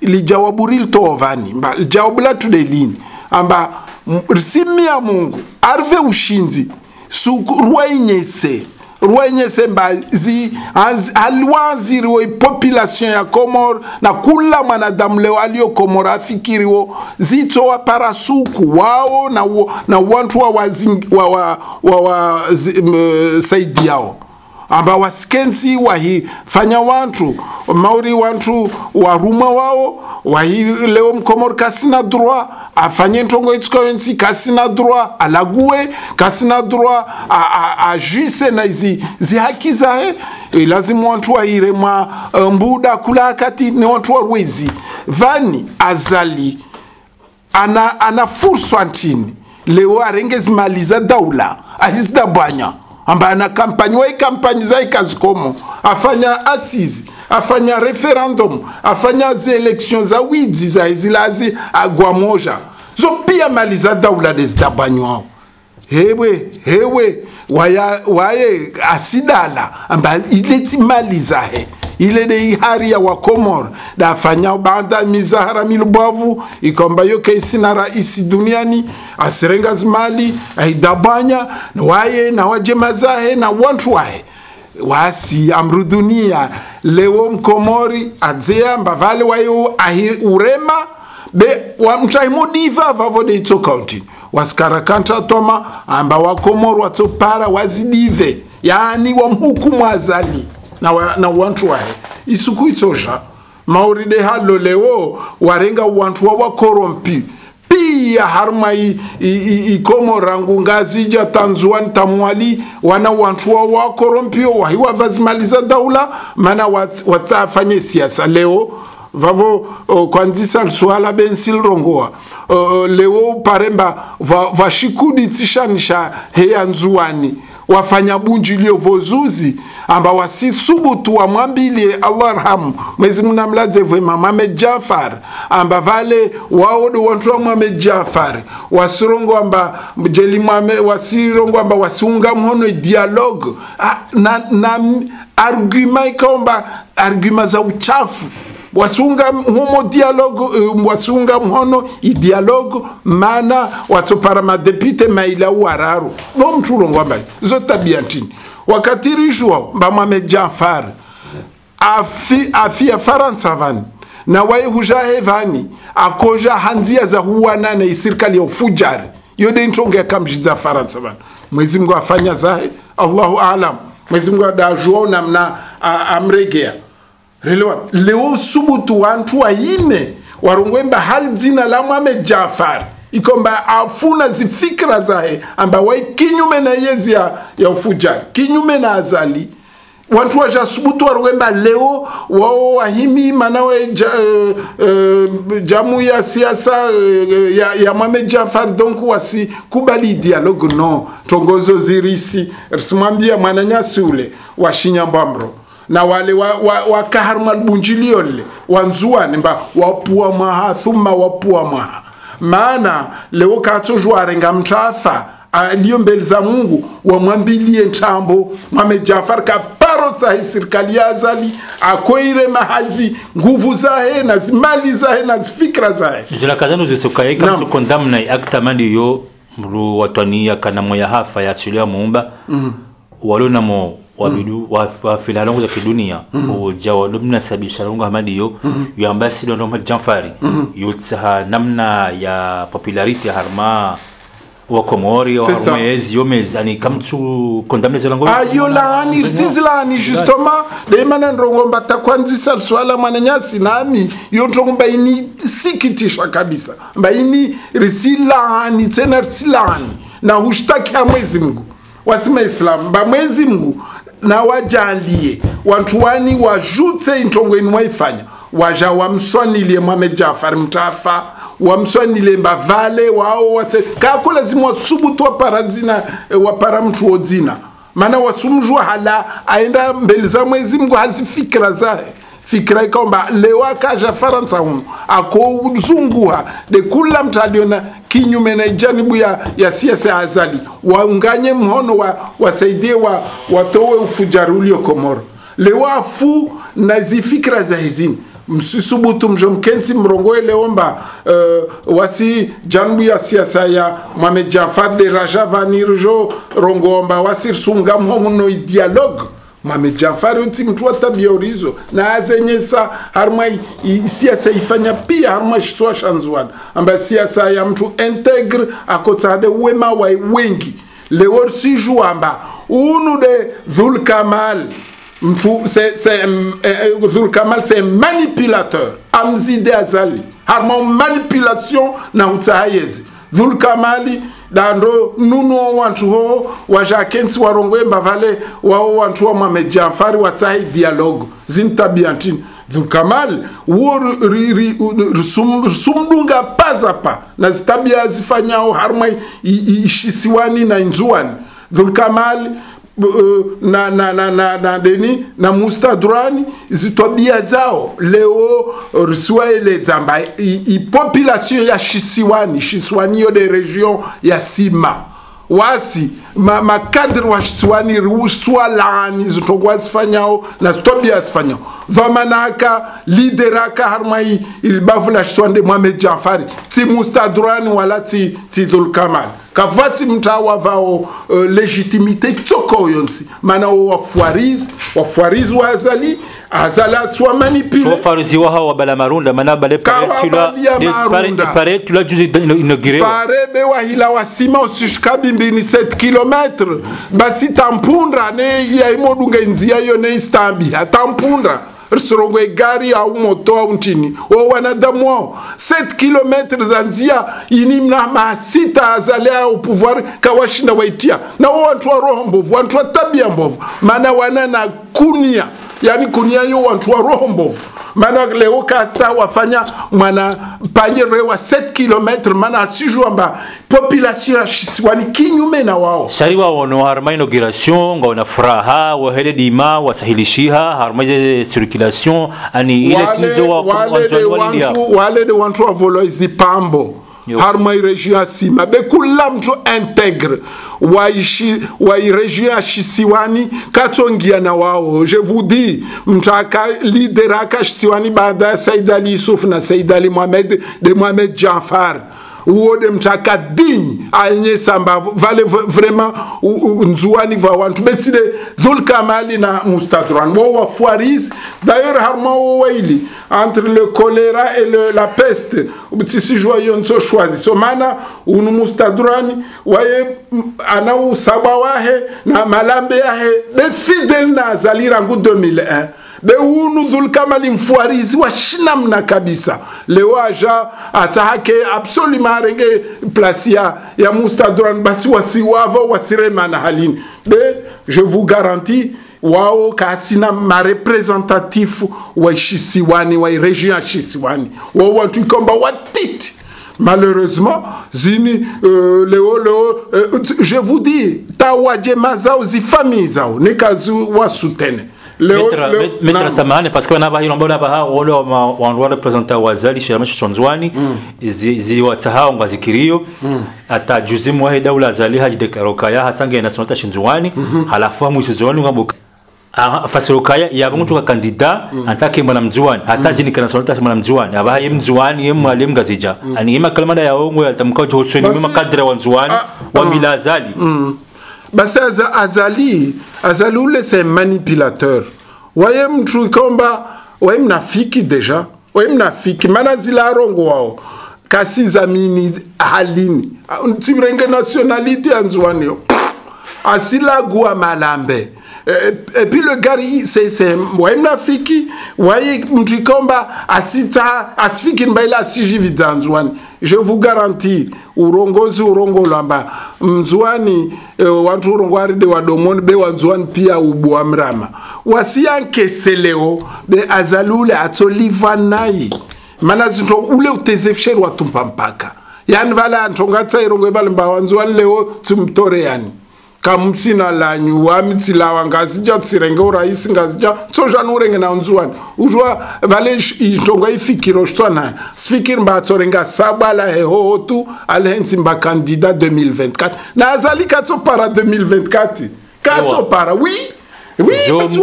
lijawabu riltovani mba lijawabu latudelini amba m- ya mungu arve ushinzi suku rwainyese rwenyese mba zi az- aliwaziriwo population ya komor na kula mwanadamu leo aliyo komor afikiriwo zitsowa parasuku wao na, na wantu wa, wa, wa, wa, wa, wa saidi yao amba wasikenzi wahifanya wantu mauri wantu waruma wao wahi leo mkomor kasina droit afanye ntongo itskoyensi kasina droit alague kasina droit a- a- ajuise na izi zihaki zahe. E, lazima wantu waire mwa uh, mbuda kula akati ni wantu warwezi vani azali ana, ana fursa leo leo arengezimaliza daula ahizidabwanya ambaye na kampanyi wai kampanyi zai kazikomo afanya asizi afanya referendum afanya zielection za ah widzi za ah, izilazi ah, agwa moja zopia mali za daula dezidabanywao hewe eh eh hewe waya waye asidala ambaye ileti mali zahe ile de ihari ya wakomor. Dafanya banda mizahara milubwavu ikomba yo kesi na raisi duniani asirenga zimali aidabanya na waye na waje mazahe na wantu wahe wasi amrudunia leo mkomori adzea mbavale wayo ahi urema be wa mtaimodiva vavo de itso county. Wasikarakanta toma amba wakomoro watsopara wazidive. Yaani wamhukumu azali na, wa, na wantu wahe isuku itsosha mauride halo leo warenga wantu wawakorompi pia harma ikomo rangu ngazija tanzuani tamwali wana wantu wa wakorompio wahiwa vazimaliza daula mana wat- watsafanye siasa leo. Vavo uh, kwanzisa suala bensil uh, leo paremba va- vashikudi heya nzuani wafanya bunji lio vozuzi amba wasisubutu wamwambilie allah rahamu mwezi mnamladze vwema mame Jafar amba vale waodo wantu wa Mohamed Jafar. Wasirongo amba jeli mwame wasirongo amba wasiunga mhono dialogue. Ah, na, na argument ikaomba argument za uchafu wasiunga humo dialogue uh, wasunga mhono idialogue mana watsopara madepute maila wararu. Vo mtulongwa mbali zo tabia ntini. Wakati rijua mba Mohamed Jafar afi afia faransa vani na waihujahe vani akoja hanzia za huwana na isirikali ya ufujari. Yode ntonge yakamjidza faransa vani. Mwezi mungu afanya zahe allahu alam. Mwezi mungu adajua namna a- amregea leo subutu wantu waine warungwemba hal dzina la mwame Jafar. Ikomba afuna zifikira zahe amba wai kinyume na yezi ya, ya ufujari kinyume na azali. Wantu wajasubutu warongwemba leo wao wahimi manawe ja, uh, uh, jamu ya siasa uh, ya, ya mwame Jafar donc wasikubali dialogue no. Tongozo zirisi risimwambia mwananyasi ule wa Shinyambamro na wale wakaharuma wa, wa bunjilio lile wanzuani mba wapua mwaha thumma wapua mwaha maana leo katsojwarenga mtafa aliyo mbele za mungu wamwambilie ntambo mwame jafar kaparo tsahe serikali ya azali akoire mahazi nguvu zahe na zimali zahe na zifikra zahe jela kazano zisokaye Naam. kam kondamna aktamani yo mru watwania kana moya hafa ya chilia muumba walo namo wabidu wa wa filalongo za kidunia. Uja walumna sabisha longo hamadi yo ndo mali janfari yo tsaha namna ya popularity harma wa komori wa C'est ça. harma yezi yo mez ani kamtu kondamne zelango ayo laani risizi laani justement. Mbata ndongomba takwanzisa swala mwana nyasi nami yo ndongomba ini sikitisha kabisa. Mba ini risi laani tena risilaani na hushtakia mwezi mngu wasima islam mba mwezi mngu na wajalie. Wantu wani wajutse intongweni waifanya waja wamswanilie mwame jafar mtafa wamswanile mbavale wao wase kako lazima wasubutu wapara dzina eh, wapara mtu wodzina maana wasumjua hala aenda mbele za mwezi mngu hazifikira zahe fikira ikaomba leo akaja faransa huno akozunguha de kula mtu aliona kinyume na janibu ya, ya siasa ya azali waunganye mhono wa, wasaidie wa, watowe ufujaru ulio komoro leo afu na zifikira za hizini msisubutu mjo mkensi mrongoe leomba uh, wasi janbu ya siasa ya mwame jafar de raja wasi rongomba wasirsunga no dialogue mwame Jafari uti mtu watabia urizo. Na azenyesa harma siasa ifanya pia harma shituwa shanzuana amba siasa ya mtu integre akotsade wema wa wengi. Leo sijuamba unu de dhul kamal. Mtu se, se, eh, Dhul Kamal se manipulateur. Amzide azali. Harma manipulation na utsahayezi Dhul Kamali dando nuno wantu ho wajakensi warongoemba wa wao wantu wa jamfari Jafari watsahi dialogue. Zintabiantini Dhul Kamal wo sumdunga pazapa. Na zitabia zifanyao harma ishisiwani na inzuani Dhul Kamal uh, na, na, na, na, na deni na mustadurani zitwabia zao. Leo risiwaeleza mba i, population ya shisiwani shisiwani yo de region ya sima. Wasi ma, makadri wa shisiwani ruswa laani zitongwa zifanyao na zitobia zifanyao vamanaka lideraka harma i- ilibavu la shisiwani de Mohamed Jafari. Ti mustadurani wala ti dhulkamali kavasi mtawa vao uh, legitimite tsoko yonsi mana wo wafuarizi wafuarizi wa azali azala swa manipule. Wafaruzi wa hawa bala marunda mana bale pare de tula pare inaugurer pare juzi parebe wahila wasima usishika bimbini 7 km basi tampundra ne yaimodunga nzia yo ne istambi. Atampundra risirongo egari au moto au ntini. O wanadamu wao 7 km za nzia ini na masita azalea au pouvoir kawashinda waitia. Na wao wantu wa roho mbovu wantu wa tabia mbovu. Maana wana na kunia yani kunia yo wantu wa roho mbovu. Maana leo kasa wafanya mwana panyere wa 7 km maana asijua mba population ya shisiwani kinyume na wao. Shari wa wono harma inauguration ngaona furaha wahele dima wasahilishiha harma ile circulation ani ile wale, de wavolo izipambo Yo. harma iregion ya sima. Bekula mtu integre waishi wa iregion ya shisiwani katongia na wao. Je vous dis mtu aka lider aka shisiwani baada ya said ali yusuf na said ali mohamed de mohamed jafar uode mtaka dinyi aenye samba vale v- vraiment u- u- nzuani va wantu. Betsile dhul kamali na mustadran wo wafuariz d'ailleurs harma wo waili entre le choléra et le, la peste tsisi jua yo nso shwazi so mana unu mustadrani waye m- ana usaba wahe na malambe yahe be fidel na azalira ngu 2001 be unu dhulkamali mfuarizi wa shinamna kabisa. Leo aja atahake absolument arenge place ya, ya mustadran basi wasiwavo wasiremana halini be je vous garantis wao kasina marepresentatifu wa wairegion wa region ya shisiwani wao watu ikomba watiti malheureusement zini euh, leo leo euh, je vous dis tawaje mazao zifamii zao. Nikazi wasutene leo naam. samahani mbona baha wale wa wanwa representa wazali shiramisho chonzwani zi zi zikirio ngazikirio ata juzi mwa daula azali haji deklaro kaya hasange na sonata shinzwani halafu mu sizoni ng'ambo Ah, fasiro kaya ya bangu tuka kandida antake mwana mjuani hasaji ni kana sonata mwana mjuani aba ye mjuani ye mwalimu ngazija. Ani ima kalmada ya ongo ya tamkao Basi- mema kadra wa mjuani Ah, wa milazali mila zali basi aza, azali azali ule c'est un manipulateur. Waye mtu ikomba waye mnafiki deja waye mnafiki mana zila arongo wao. Kasi zamini halini. Tsivrenge nationalité anzwanio asilagua malambe et, puis le gari c'est c'est waye mnafiki waye mtu ikomba asita asifiki mbaila asijividza nzwani je vous garantis urongozi urongo lwamba mzwani eh, wantu urongo aride wadomoni be wanzwani pia ubwa mrama wasiyankeseleo be azalule atsoliva nayi mana zinto ule utezefsheri watumpa mpaka yani vala ntongatsa irongo ivalimba wanzwani leo tsimtore yani kamtsina lanyu wamitsilawa ngazija tsirenge uraisi ngazija tsozvani urenge na unzuwani. Uzva vale itonga ifikiro xitswana sifikiri mbatsorenga sabala hehoho tu alhensi mba kandida 2024 na azali katsopara 2024 katsopara oui oui kasi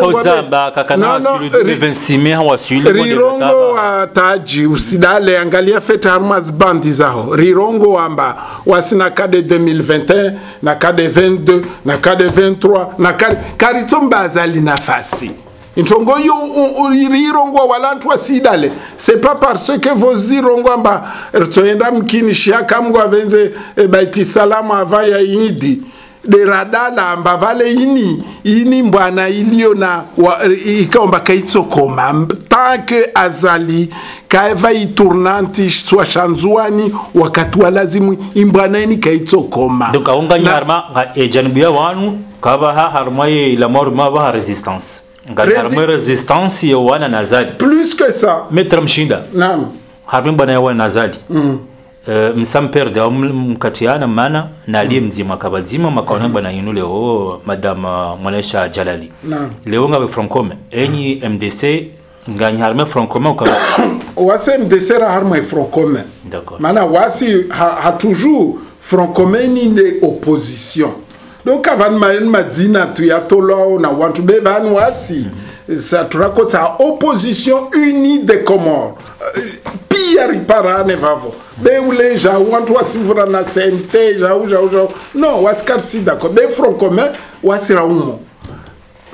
kauzamba kakana wasili 26 mai hawasili rirongo wa taji usidale angalia fete armas bandi zaho rirongo wamba wasina kade 2021 na kade 22 na kade 23 na kade karitsomba azali nafasi ntongo yo rirongo walantu wasidale c'est pas parce que vos irongo amba ritoenda mkini shiaka mngu avenze e, baiti salamu avaya yidi deradala amba vale ini. Ini mbwana iliyo na ikaomba kaitsokoma tanke azali kaeva itournanti swa shanzuani wakati wa lazimu imbwana ini kaitsokoma donc aunganya Na- harma ya wanu kaba ha harma ye la mort ma ba resistance. Nga Resi- harma resistance ya wana nazali. Plus que ça. Metra mshinda. Naam. Harma mbwana ya wana nazali Uh, msamperde au mkatiana mana na aliye mzima kabazima makaona bwana yinu leo madam uh, jalali. Na. leo ngabe francome enyi mdc nganya harme francome ukaba wase mdc ra harme francome mana wasi ha, ha toujours francome ni nde opposition. Donc avan mayen madzina tu ya tolao na wantu be van wasi sa turakota opposition unie de comore pia riparane vavo be ule jau wantu wasivura na sente jau jau jau. Non wasikarisi d'accord. Be front commun wasira umo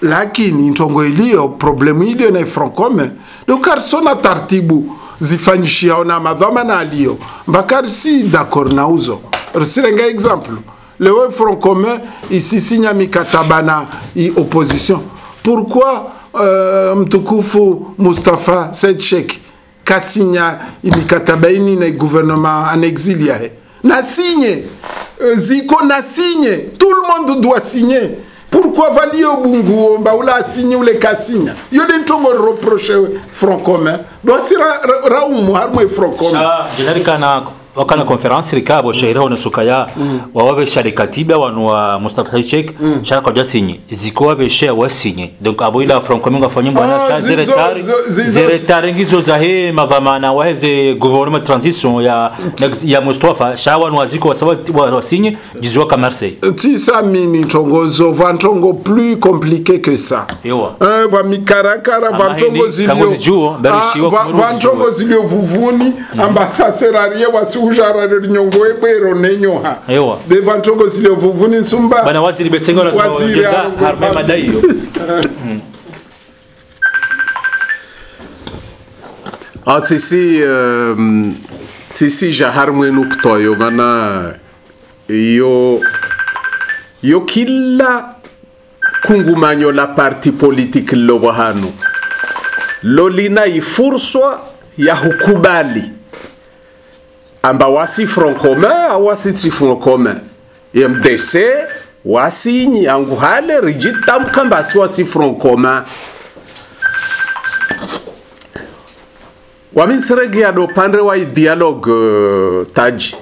lakini ntongo iliyo problemu iliyo na front commun. Dokari sona taratibu zifanyishiao na madhama na aliyo mbakari si d'accord na uzo risirenga exemple. Lewe front commun isisinya mikataba na i opposition. Pourquoi uh, mtukufu mustafa said kasinya imikataba ini na gouvernement en exil yahe na signe Euh, ziko na signe tout le monde doit signer. Pourquoi valio bunguo mbaula asinye ule kasinya yo de ntongo reproche front commun basi ra, ra, ra umu harmo front commun Ah, wakana conference rikabo shaira ona sukaya wawabe shari katiba wanu wa Mustafa mm. shaka kwa jasinyi. Ziko wabe share wasinye donc abo ila from coming fanyi bwana Ah, cha tari zeretari tari ngizo za he mavamana waheze gouvernement transition ya ya Mustafa shawa wanu waziko wasawa wasinye jizwa ka Marseille. Ti sa mini ntongo vantongo ntongo plus compliqué que ça. Ewa. Eh, va mikarakara vantongo zilio vantongo zilio vuvuni bari Ah, shiwa va- kumuru va ntongo zijua. zilio vuvuni ambasaserarie wasiujarare nyongo ebwero nenyoha. Ewa. de va ntongo zilio vuvuni nsumba bana waziri besengo na Waziri jeza Arungu harma madai yo Ah, sisi um, sisi jahar mwenu kutoyo mana yo yo kila kungumanyo la parti politique lobo hanu lolina ifurswa ya hukubali amba wasi front commun au wasi ti front commun mdc wasinyi angu hale rijitamka mbasi wasi front commun waminsirege do pande wa dialogue uh, taji.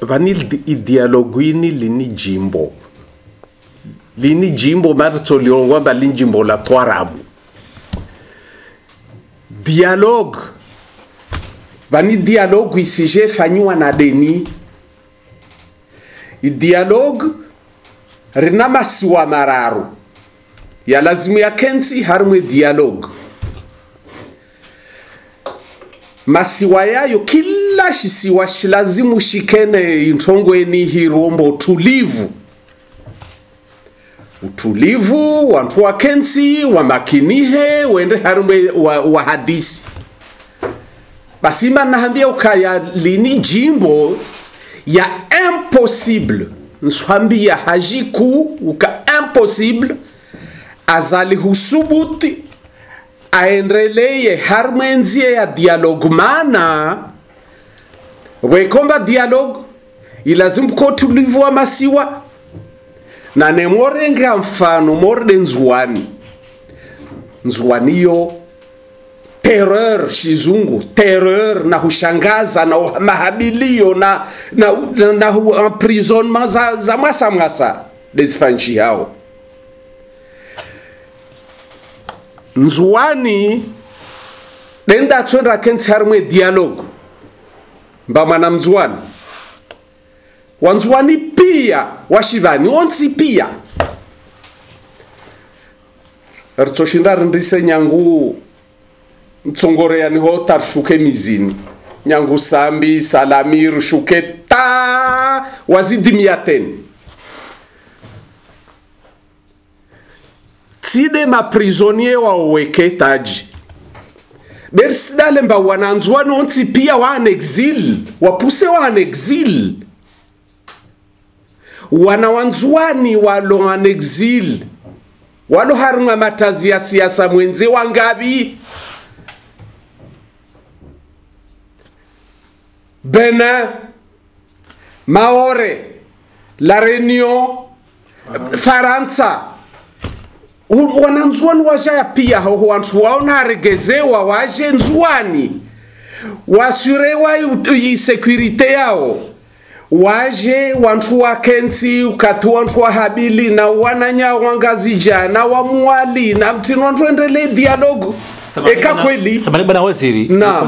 Vani i dialogue ini lini jimbo. Lini jimbo maritoliongwamba lini jimbo la twarabu dialogue vani dialogue isije fanyiwa na deni. Idialogue rina masiwa mararu. Ya lazimu ya kensi harimwe dialogue. Masiwa yayo kila shisiwa shilazimu shikene intongweni hirombo utulivu. Utulivu wantu wa kensi wa makinihe wende harimwe wa, wa hadisi basi manahambia ukaya lini? Jimbo ya impossible. Nswambia hajiku uka impossible. Azali husubuti aendeleye harmwenzie ya dialogue. Mana wekomba dialogue ilazimu ko tulivu wa masiwa. Na nemorenga mfano morde nzuani nzuaniyo terreur shizungu. Terreur na hushangaza na mahabilio na, na, na, na emprisonnement za, za mwasa mwasa. Dezifanchi yao nzuani denda twenda kensi harimwe dialogue mba mwana mzuani. Wanzuani pia washivani onsi pia. Ritoshinda rindise nyangu mtsongorea niho tarshuke mizini. Nyangu sambi salami rushuke ta wazidimia teni tside maprisonnier waoweke taji. Bersidalemba wananzwa nonsi pia wa en wapuse wa en exil. Wana wanzwani walo en exil. Walo harimwa matazi ya siasa mwenze wangavi benin maore. La réunion. Faransa. Wananzuani hoho wantu wao aregezewa waje nzuani. Wasurewa isekurite yao. Waje wantu wa kensi ukati wantu wa habili na wananya wangazija na wamuali na mtino wantu endele dialogu. Eka kweli. waziri na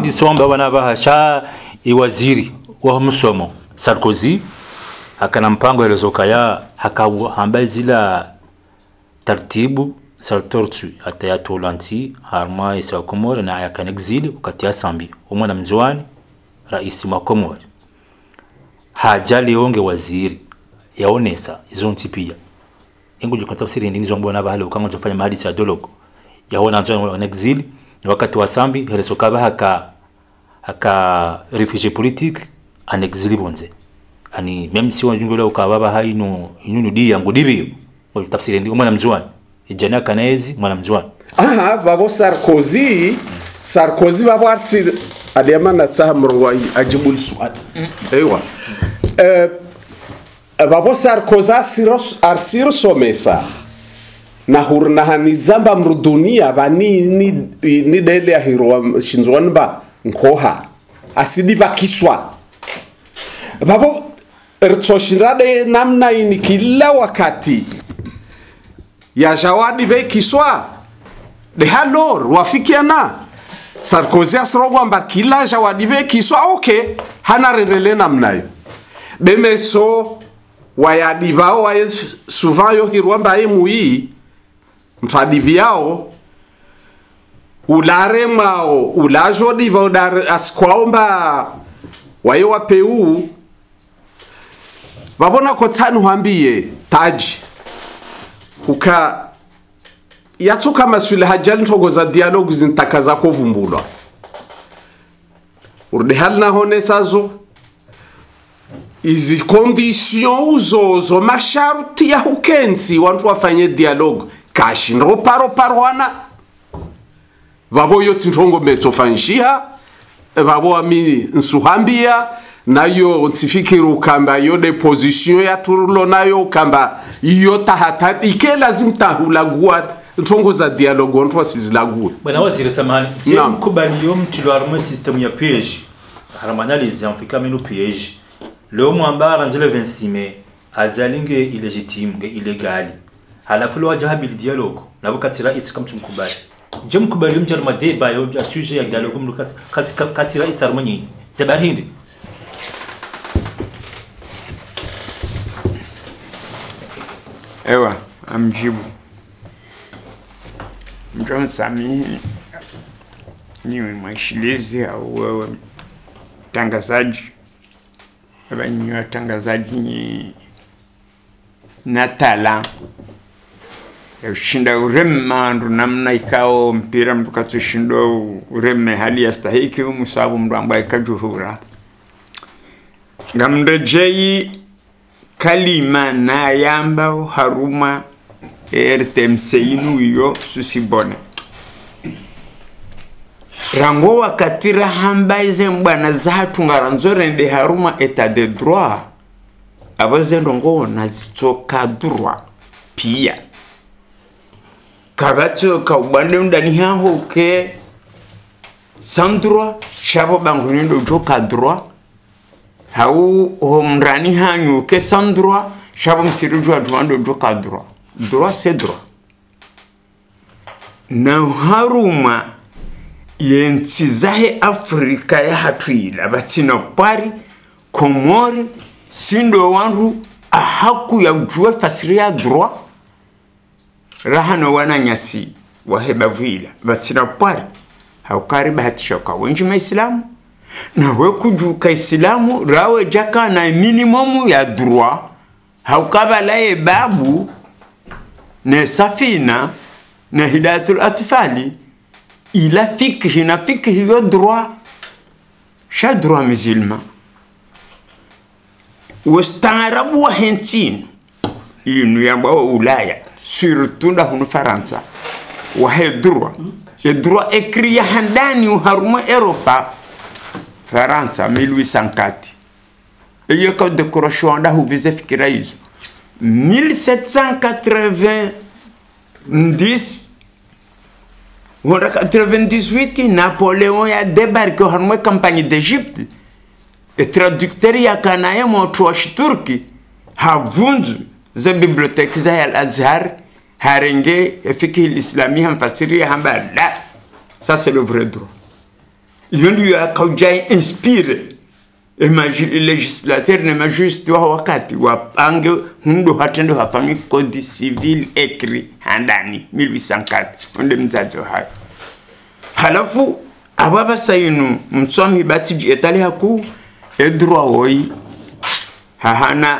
bana bahasha iwaziri wa msomo Sarkozy hakana mpango elezoka ya hakahamba zila tartibu sartortu atayatolanti harma isra komore na yakan exil wakati ya sambi. Umwana mjwani rais wa komore. Hajali onge waziri yaonesa izo nti pia. Ingo jikota tafsiri ndini zombo na bahalo kama zofanya mahadi sa dologo yaona nzo wa exil ni wakati wa sambi helesoka ba haka refugee politique en exil bonze ani même si on ka baba haino inunu di yangu dibiyo kwa tafsiri ndi mwana mzwani ijana kanaezi mwana mzwani aha babo sarkozy sarkozy babo arsi adema na saha mrongo ajibu swali ewa Eh, babo sarkozy asiros- somesa na hurna hani zamba mrudunia bani ni, ni dele ya hiro ba nkoha asidi vakiswa vavo rtsoshirade namna ini kila wakati. Ya jawadi be kiswa. De halor wafikiana sarkozy asirogwamba kila jawadi be kiswa. Okay hana rendele namnayo bemeso wayadivao waye souvent yohirwa mbaye muyi mtu adiviao ulare mwao ulajodiva udare asikwaomba waye wapeu. Vavona kotsani hwambiye taji. Uka yatsuka maswile hajali ntogo za dialogu zintaka zako vumbulwa uride hali nahone sazo. Izi condition uzozo masharti ya hukensi wantu wafanye dialogue kashi ndoparoparwana vavo yo tintongo metsofanshiha vavo ami nsuhambia nayo nsifikiri ukamba yo de position ya turulo nayo ukamba iyo tahata ike lazim tahulagua ntongo za dialogue wantu wasizilague. Bwana waziri samani je kubani mkubaliyo mtilo harimo system ya les en amfika menu piège. Leo mwamba aranjele 26 mai azalinge illegitime nge illegali halafu lo wajaha bil dialogue. Na wakati rais kama tumkubali je mkubali mjar madeba yo ya sujet ya dialogue mlu kati kati rais armanyi zabari hindi ewa amjibu. Mtamsamehe ni mwashilizi au wewe mtangazaji? Nyinyi watangazaji ni natala ushinda ureme ndo namna ikao mpira mtu katsushindwa ureme hali ya stahiki umu sabu mndu ambaye kajuhura. Ngamrejei kalima nayamba haruma rtmc inu iyo susibone rango wakati rahambaize mbwana zahatungara nzorende haruma eta de droit. Abo zendo ngo nazitsokadurwa pia kavatsoka ubande mdani hao ke sandroit shabo bangunindo jokadroit hau homrani hanyu ke sans droit shabo msiri jwa jwando joka droit droit c'est droit na haruma yensi zahe afrika ya hatuila. Batsina pari komori sindo wandu ahaku ya jua fasiri ya droit rahano wana nyasi waheba vila. Batsina pari haukari bahatisha kwa wenji maislamu nawe kujuka isilamu rawe jaka na minimumu ya droit. Haukabalaye babu na safina na hidayatul atfali. Ila fikhi na fikhi yo droit. Sha droit musulman wastaarabu wa hentinu inu yambawa ulaya surtout nda hunu faransa. Wahe droit Le droit écrit ya handani uharuma europa faransa 1804 iyo ka décrochon nda hubize fikira hizo 1790 wonda 98 napoléon ya débarqué harumwe campagne d'égypte et traducteur yakanaye moto wa shiturki havunzu za bibliothèque za al azhar harenge efikihi lislami hamfasiri hamba la ça c'est le vrai droit. Iyo ndiyo akaujaye inspire legislateur ne majoriste wa wakati wapange hundo hatendo hafanyi code civil écrit handani 1804 onde mzazo hayo halafu aba basainu mtswami basi etali haku edroit oyi hahana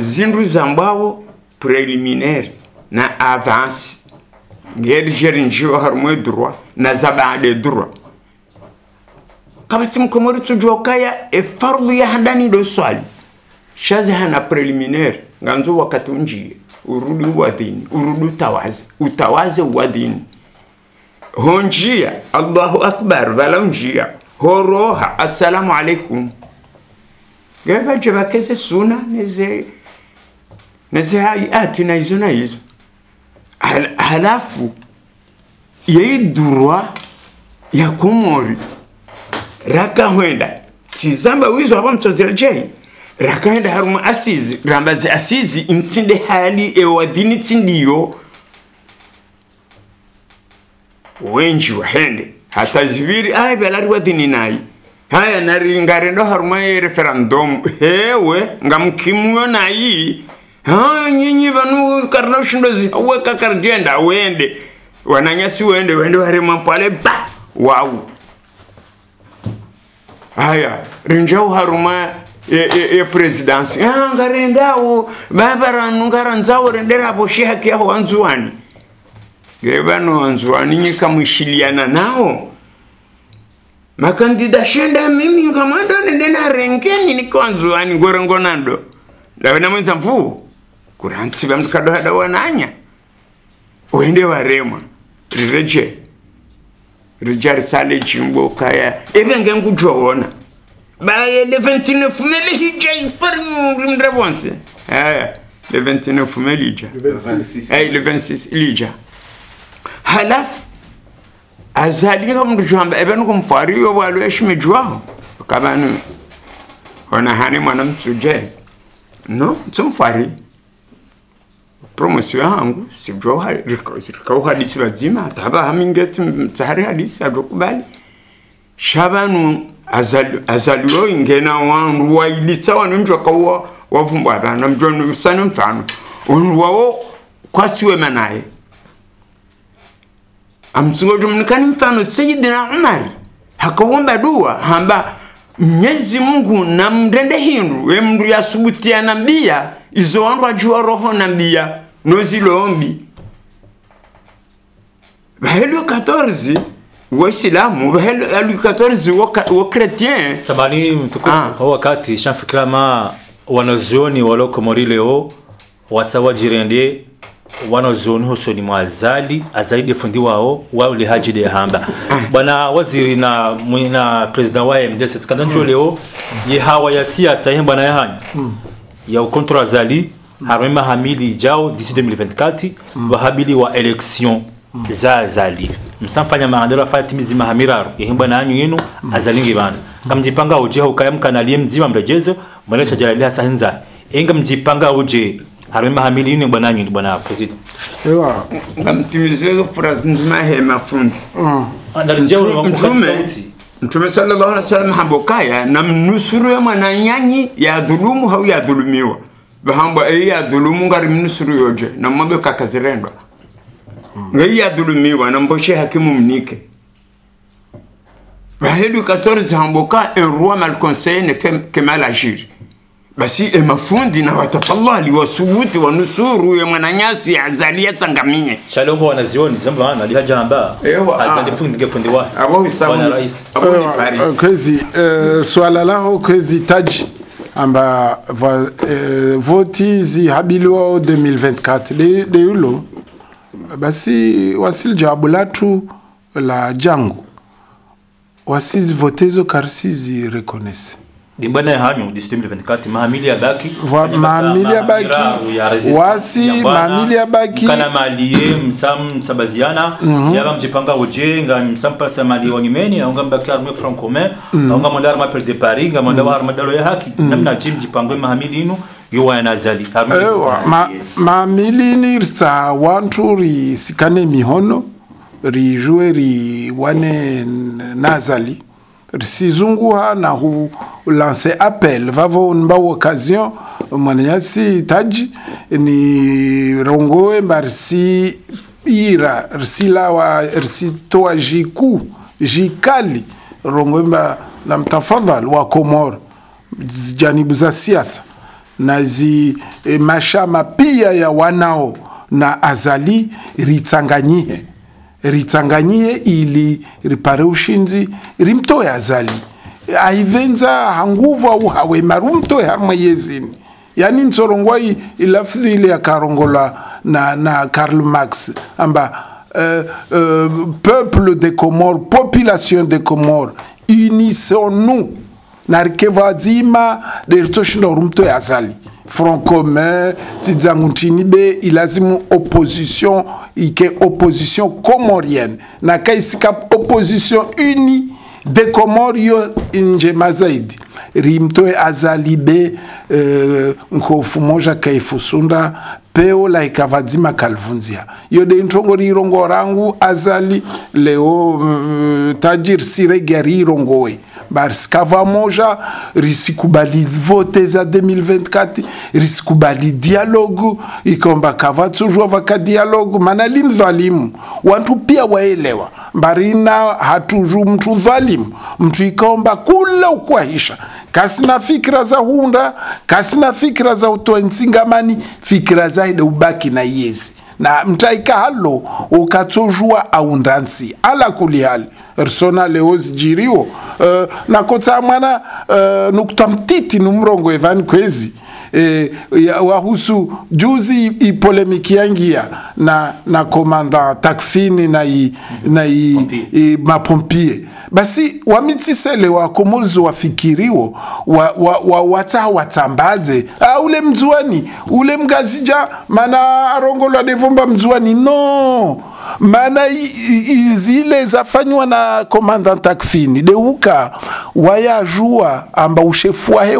zindu zambwawo preliminaire na avance. Ngeri jeri njiwa harumwe durwa na zabade durwa kabati mkomori e fardu ya handani do swali. Shazi hana preliminaire nganzo wakati unjie. Urudi uwadhini urudi utawaze utawaze uwadhini honjia allahu akbar vala unjia. Horoha assalamu alaikum. Gebaje bakeze suna neze neze hayati na hizo na hizo. Hal, halafu yeidurwa ya komori rakahwenda tizamba wizo hapa mtozera jei rakahenda haruma asizi. Rambazi asizi imtinde hali ewadhini tindiyo wenji wahende. Hata ziviri ai belari wadhini nayi haya nari ngarendo haruma referendum hewe ngamkimuyo nayi nyinyi vanu karna ushindo ziweka karjenda wende wananyasi wende wende harima pale ba wawu haya rinjau haruma ya presidansi ngarendawo babaranu ngaranzawo renderapo shihaki yaho wanzuwani gebano wanzuwani nyika mwishiliana nao. Makandida shenda mimi ngamando nende na rengeni niko wanzuwani ngorengonando davena mwenza mvuu kuransi vamutukadohadawa nanya? Uende varema rireje. Rijarisale chimbokaya evenge ngudhoona baye leventine fumelija ifarimra vonse aya leventine fumelija levensis. Lija halafu azalika mundu jwamba eveni kumfariyo walu eshimijwaho kavanu ona hani mwana não no tsumfari promosio yangu sijua rikau hadisi bazima taba hamingeti mtsahari hadisi adokubali shabanu azali- azaliwo ingena wandu wailitsa wanu mjwakawa wavumbwa bana mjwanu msani mfano unwawo kwasiwema naye amtsingotomnikani mfano sayidina umari hakawomba dua hamba mnyezi mungu na mdende hindu we mndu yasubutia nambia izo wandu ajiwa roho nambia nozilombi bahelu 14 waislamu bahelu 14 wakretien samani mtukufu Ah. ah. wakati shamfikira ma wanazuoni walokomori leo wasawajirendie wanazuoni husoni mwa azali azaidi fundi wao de hamba. Bwana waziri na na president wa MDC kandanjo leo ye hawa ya siasa yahani ya ukontra azali harima hamili jao d'ici 2024 wahabili wa election za azali. Msamfanya maandelo afanya timizi mahamiraru yehimba na anyu yenu azalingi bana. Kamjipanga uje ukaya mkanalie mzima mrejezo mwelesha jalali hasa hinza inga mjipanga uje harima hamili yenu bwana anyu bwana president. Ewa. Ngamtimizeke furazi nzima hema fundi. Andalijia mtume mtume sallallahu alaihi wasallam hambokaya na mnusuru ya mwananyanyi ya dhulumu hau ya dhulumiwa bahamba ei ya dhulumu ngari mnusuru yoje na mambo kakazirendwa ngai ya dhulumiwa na mboshe hakimu mnike. Bahedu 14 hamboka un roi mal conseillé ne fait que mal agir basi e mafundi na watafallali wasubuti wanusuru ya mwananyasi azalia tsangamie. Shalongo wanazioni zamba wana lihaja jamba. Ewa, alifundi alitafundi ngefundi wa. Abo isamu hisabu abo ni Paris. kwezi eh, swala lao kwezi taji amba va, eh, voti zihabiliwao 2024 de, de yulo basi wasili jawabu latu la jangu. Wasizivotezo karisi reconnaisse dimbana hanyu d'ici 2024 mahamili ya baki? Mahamili ya baki, wasi mahamili ya baki. kana malie msam msabaziana yaba mjipanga uje nga msampasa mali wanyumeni aunga mbaki arme franc commun aunga mwanda arma per de paris nga monda arma dalo ya haki. Namna jim jipanga mahamili inu yo wana zali Arme ewa ma, mamilini rita wantu risikane mihono rijue riwane nazali risizunguha na hu lance appel. Vavo nba occasion mwananyasi taji ni rongoe mba risi ira risilawa risitoa jiku jikali. Rongoe mba na mtafadhal wa komor janibu za siasa. Na zi e, mashama pia ya wanao na azali ritsanganyihe ritsanganyiye ili ripare ushinzi rimtoya zali. Aivenza hanguvu au hawema rumtoya harumwe yezini yani nsorongwai ilafudhi ile yakarongola na, na karl max amba euh, euh, peuple de comore population de comore unisons nous narikevadzima deritsoshinda uri mtoya zali. front commun ti nzangu ti ni be e lazi mu opposition e yeke opposition comorienne. Na kâ e sika opposition unie de comore yo njema zaidi ri mtoe azali be euh, nkofu moja kaifu e sunda peo la ikavadzima kalvunzia. Yode ntongo rirongo rangu azali leo uh, tajir sirege rirongowe barisikava moja risikubali vote za 2024 risikubali dialogu ikomba kava vaka dialogu. Mana li mdhalimu wantu pia waelewa. Mbarina hatuzu mtu dhalimu mtu ikomba kula ukwahisha kasina fikira za hunda kasina fikira za utoa nsingamani fikira zaide ubaki na yezi. Na mtaika halo ukatsojua aundansi ala kuli hali. Leo zijiriwo uh, nakotsa mwana uh, nukuta mtiti numrongo evani kwezi e, ya- wahusu juzi ipolemiki yangia na na komanda takfini na i, na i, i, mapompie. Basi wamitsisele wakomozi wafikiriwo wa, wa, wa, wata watambaze. Ah, ule mzuani ule mgazija mana arongolwa devomba mzuani no. Mana zile zafanywa na komanda takfini deuka wayajua amba ushefu wahe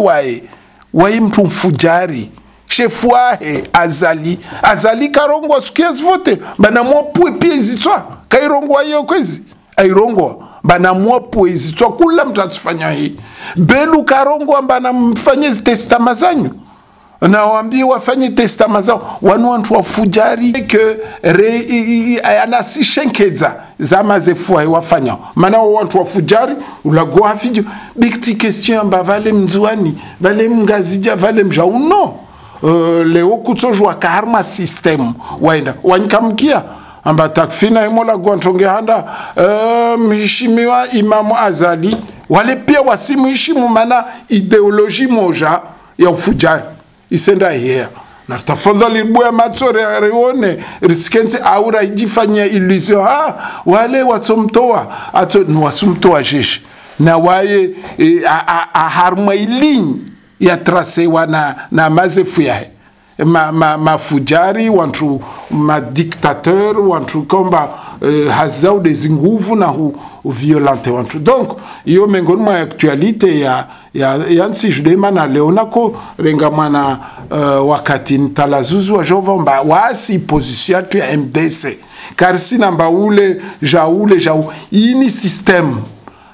wai mtu mfujari. Shefu ahe azali azali karongwa sukiasi vote. Banamwapue pia izitwa. Kairongwa hiyo kwezi? Airongwa banamwapue izitwa. Kula mtu azifanya hii. Belu karongwa banamfanye testama zanyu. Nawambie wafanye testama zao. Wanu wantu wafujari ke re i- i- anasishenkeza iwafanya. Mana wantu wafujari ulagwa hafijo bikti question amba vale mzuani vale mngazija vale mjauno uh, leo kutsojwa karma system waenda. Wanyikamkia amba takfina imola gwantonge handa. Uh, imamu azali wale pia wasimheshimu mana ideoloji moja ya ufujari. Isenda hea na tafadhali bwa macho rione risikense aura ijifanyia ilizio. Ha wale watomtoa ato ni wasumtoa jeshi. Na waye e, a- a- ilinyi ya trasewa na, na mazefu yahe ma, ma, mafujari wantu madiktateur wantu komba uh, hazau des nguvu na hu, violente wantu donc iyo mengoni mwa aktualite ya, ya, ya nsi judema na leonako renga mwana uh, wakati ntalazuzu wa jova mba waasi position yatu ya mdc karisi namba ule jaule ule ja ini system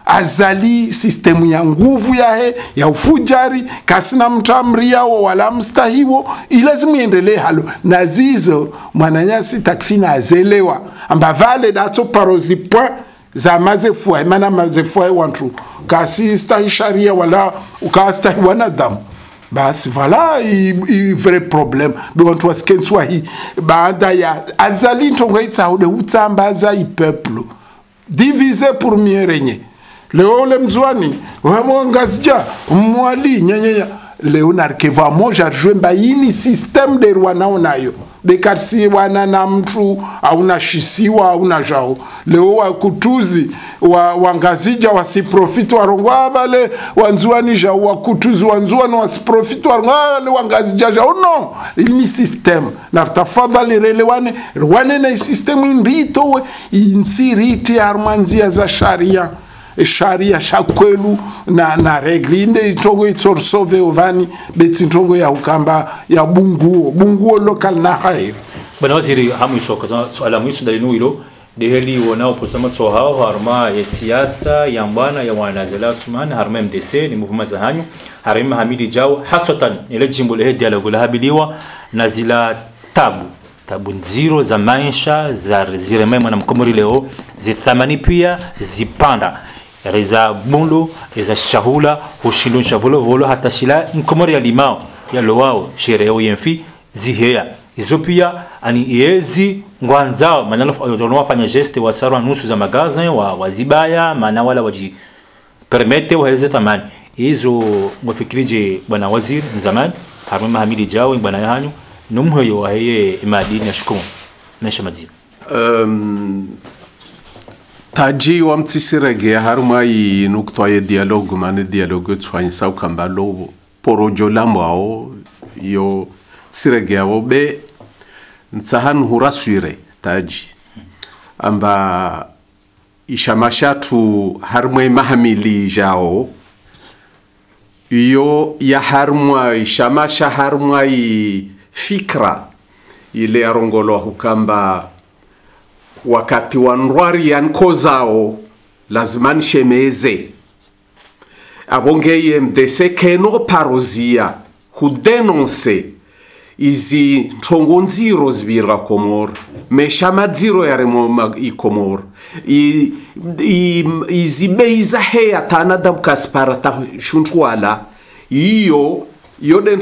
azali sistemu ya nguvu yahe ya ufujari kasina mtamriawo wala mstahiwo. Ilazimu iendelee halo. Na zizo mwananyasi takfina azelewa. Amba vale dato parozi point za mazefua mana mazefua wantu kasi stahi sharia wala ukastahi wanadamu. Basi vala i, problem. Bewantu wasikenswa hi. Baada ya azali ntongo itsaude utsambaza ipeplo divise pour mieux régner leo ule mzwani wamwangazija mwali nyanyanya leo narkeva moja rjwe mbayini system de rwanao nayo bekarsi wana na mtu auna shisiwa auna jao. Leo wakutuzi wa, wangazija wasiprofiti warongwa vale wanzuani jao wakutuzi wanzuani wasiprofiti warongwa vale wangazija jao no ini system na tafadhali relewane rwane na system inditowe insiriti armanzia za sharia sharia shakwelu na, na regli. Inde itongo itsorsove ovani betsi ntongo ya ukamba ya bunguo. Bunguo local na hairi. Bwana waziri hamwisoka swala mwiso dalinu hilo. Deheli wonao posama tso hao harma ya siasa ya mbana ya wanazela Usman harma MDC ni muvuma za hanyu. Harima Hamidi Jao hasatan ile jimbo lehe dialogo la habiliwa na zila tabu. Tabu nziro za maisha za ziremai mwana mkomori leo zithamani pia zipanda reza bundu reza shahula hushilun shavulo volo hata shila nkomori ya limao ya lowao shereo yemfi zihea izo pia ani yezi ngwanzao manalo wafanya geste wasarwa nusu za magazin wa wazibaya maana wala waji permete waweze tamani izo mwafikirije bwana waziri zamani haruma hamidi jawe bwana yahanyu numhoyo waheye imadini ya shukumu nesha majibu um, taji wa mtsisiregea haruma i dialogu mani mane tuwa tswanyisa ukambalo porojo lambwao yo tsiregeavo be ntsahanu huraswire taji. Amba ishamashatu harumwe mahamili jao iyo ya harumwa ishamasha harumwa i fikra ile yarongolwa hukamba wakati wa ndwari ya nko zao lazima nshemeze. Abongeye mdese keno parozia hudenonse izi ntongo nziro zibirwa komoro. Mesha madziro yare mu ikomoro I- i- izi bei he atana tana damkaspara ta shuntwala iyo iyo de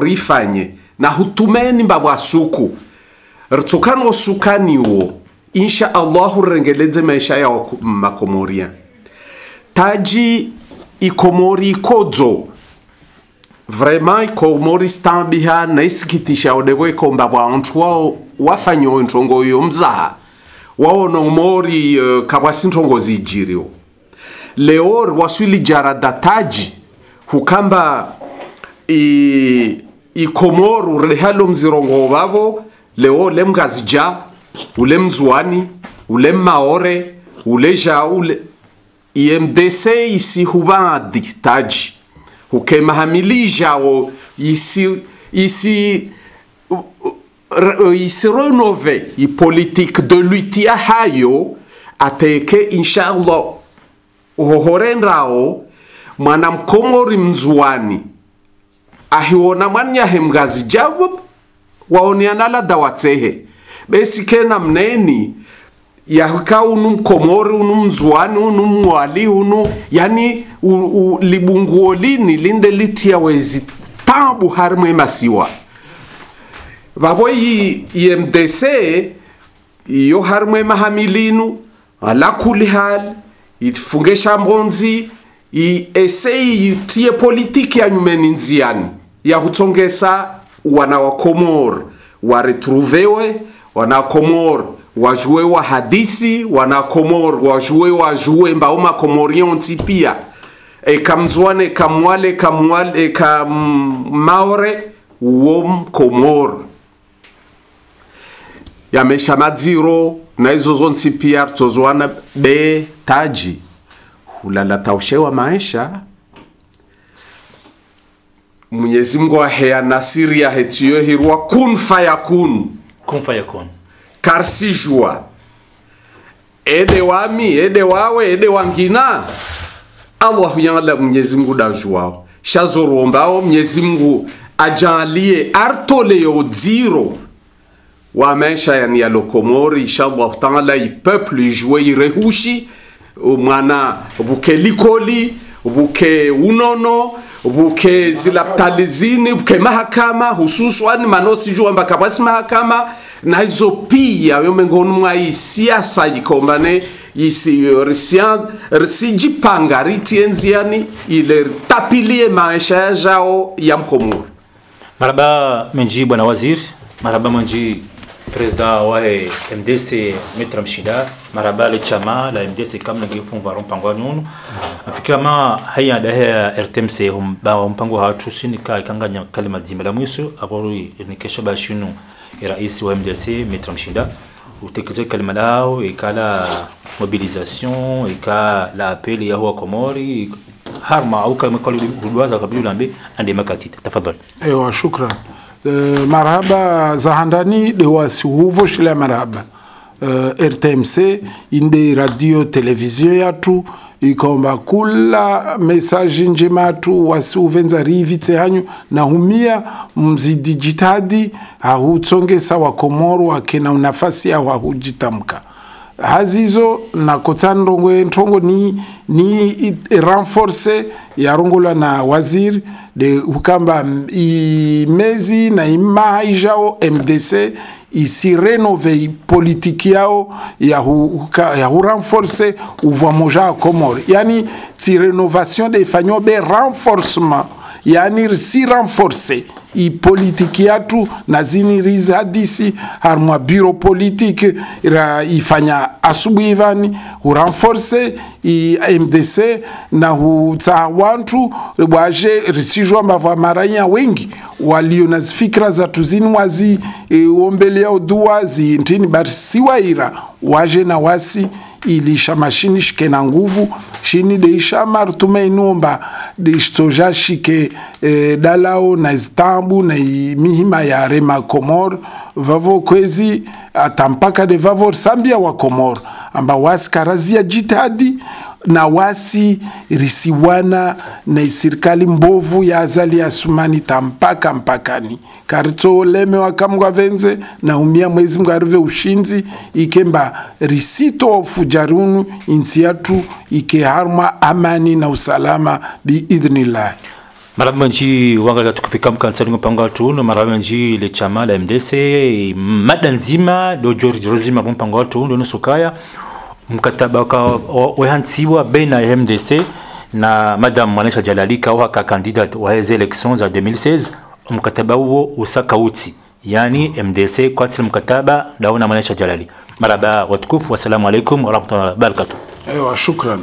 rifanye na hutumeni mbabwasuku ritsukano sukaniwo insha allahu rengeledze maisha ya makomoria. Taji ikomori kodzo. Vraiment ikomori stambiha naisikitisha odevo ikomba bwantu wao wafanyo ntongo yo mzaha. Waono mori uh, kabwasi ntongo zijiriwo. Leor waswili jarada taji hukamba i, ikomoru rehalo mzirongo vavo leo ule mgazija ule mzwani ule maore ule ja ule imdc isi huba diktaji hukema hamili jao isi isi isi renove i politique de luitia hayo ateke inshallah hohorendao mwana mkomori mzuani. Ahiwona hemgazi jabo waonianala dawatsehe besikena mneni yahika unu mkomori unu mzuani unu mwali unu yani u, u, libunguo lini linde litia wezi tabu harimwe masiwa. Vavo imdc iyo harimwe mahamilinu ala kuli hal ifunge shambonzi esei itie politiki ya nyumeni nziani ya kutsongesa wana wa komor waretruvewe wana komor wajue wa hadisi wana komor wajue wajue mbao makomorion e kamzwane kamwale kamwale ekamwale kamaore wo mkomor yamesha madziro na hizo zonsi pia tozwana be taji. Hulala taushewa maisha mwenyezi mungu ahea nasiri yahetiyohirwa kun fayakun kun. Fayakun karsijua ede wami ede wawe ede wangina. Allahu yala mwenyezi mungu dajuao shazorombao mwenyezi mungu ajalie artoleyo dziro wa maisha yani ya lokomori inshallah taala ipeuple ijue irehushi mwana buke likoli buke unono buke zilaptalizini buke mahakama hususan manosijua mbaka basi mahakama. Na hizo pia yo miongoni mwa isiasa siasa ikombane isi risijipanga ritienziani ile tapilie maisha jao ya mkomuru maraba menji bwana waziri. Maraba menji president ouais mdc Maître mshida maraba le chama la mdc kamna gifungwa mpango nunu afikira haya da ya rtmc ba mpango ha tusini ka kanganya kalima zima la mwisu aboru ni kesho ba shinu rais wa mdc metra mshida. Utekeze kalima lao ikala mobilisation ika la appel ya huwa komori. Harma au kama kwa rudwaza kabili ande makatita tafadhali ewa shukran uh, marhaba zahandani de wasi huvo shila marhaba. Uh, rtmc inde radio televizio yatu ikomba kula mesaji njematu wasi uvenza rivitse hanyu na humia mzidijitadi hahutsongesa wakomoro wakena nafasi yao hahujitamka hazizo na ndongo ntongo ni ni renforce yarongola na waziri de hukamba mm, imezi na imaha ijao mdc isi renove politiki yao ya hu, ya hu renforce uvwa moja ya komore yani ti renovation de ifanyiwa be renforcement yani si renforce. I politiki yatu na zini rizi hadisi harmwa bureau politique ra ifanya asubuhi vani hurenforce i mdc na hutsa wantu waje risijwa mbava maranya wengi walio na zifikira za tuzini wazi e, ombelea dua zintini barisiwaira waje na wasi ilisha mashini shike na nguvu shini deisha marutume inomba deishtoja shike e, dalao na zitambu na mihima ya rema komor vavo kwezi atampaka de vavo sambia wa komor amba waskarazia jitadi na wasi risiwana na serikali mbovu ya azali ya sumani tampaka mpakani. Karitso leme wakamgwa venze na umia mwezi mgarive ushinzi ikemba risito fujarunu insi yatu ike harma amani na usalama biidhnillahi maraba manji wanga tukupika mkansalingo watu unu maraba manji le chama la mdc mada nzima rizima rozima mpango watu ndo nusukaya mkataba ka wehantsiwa baina ya mdc na madam mwanesha Jalali au ka candidate wa les elections za 2016 mkataba huo usakauti. Yani mdc kwatsil mkataba dauna mwanesha jalali. Maraba watukufu wassalamu alaikum warahmatullahi wabarakatuh ewa shukran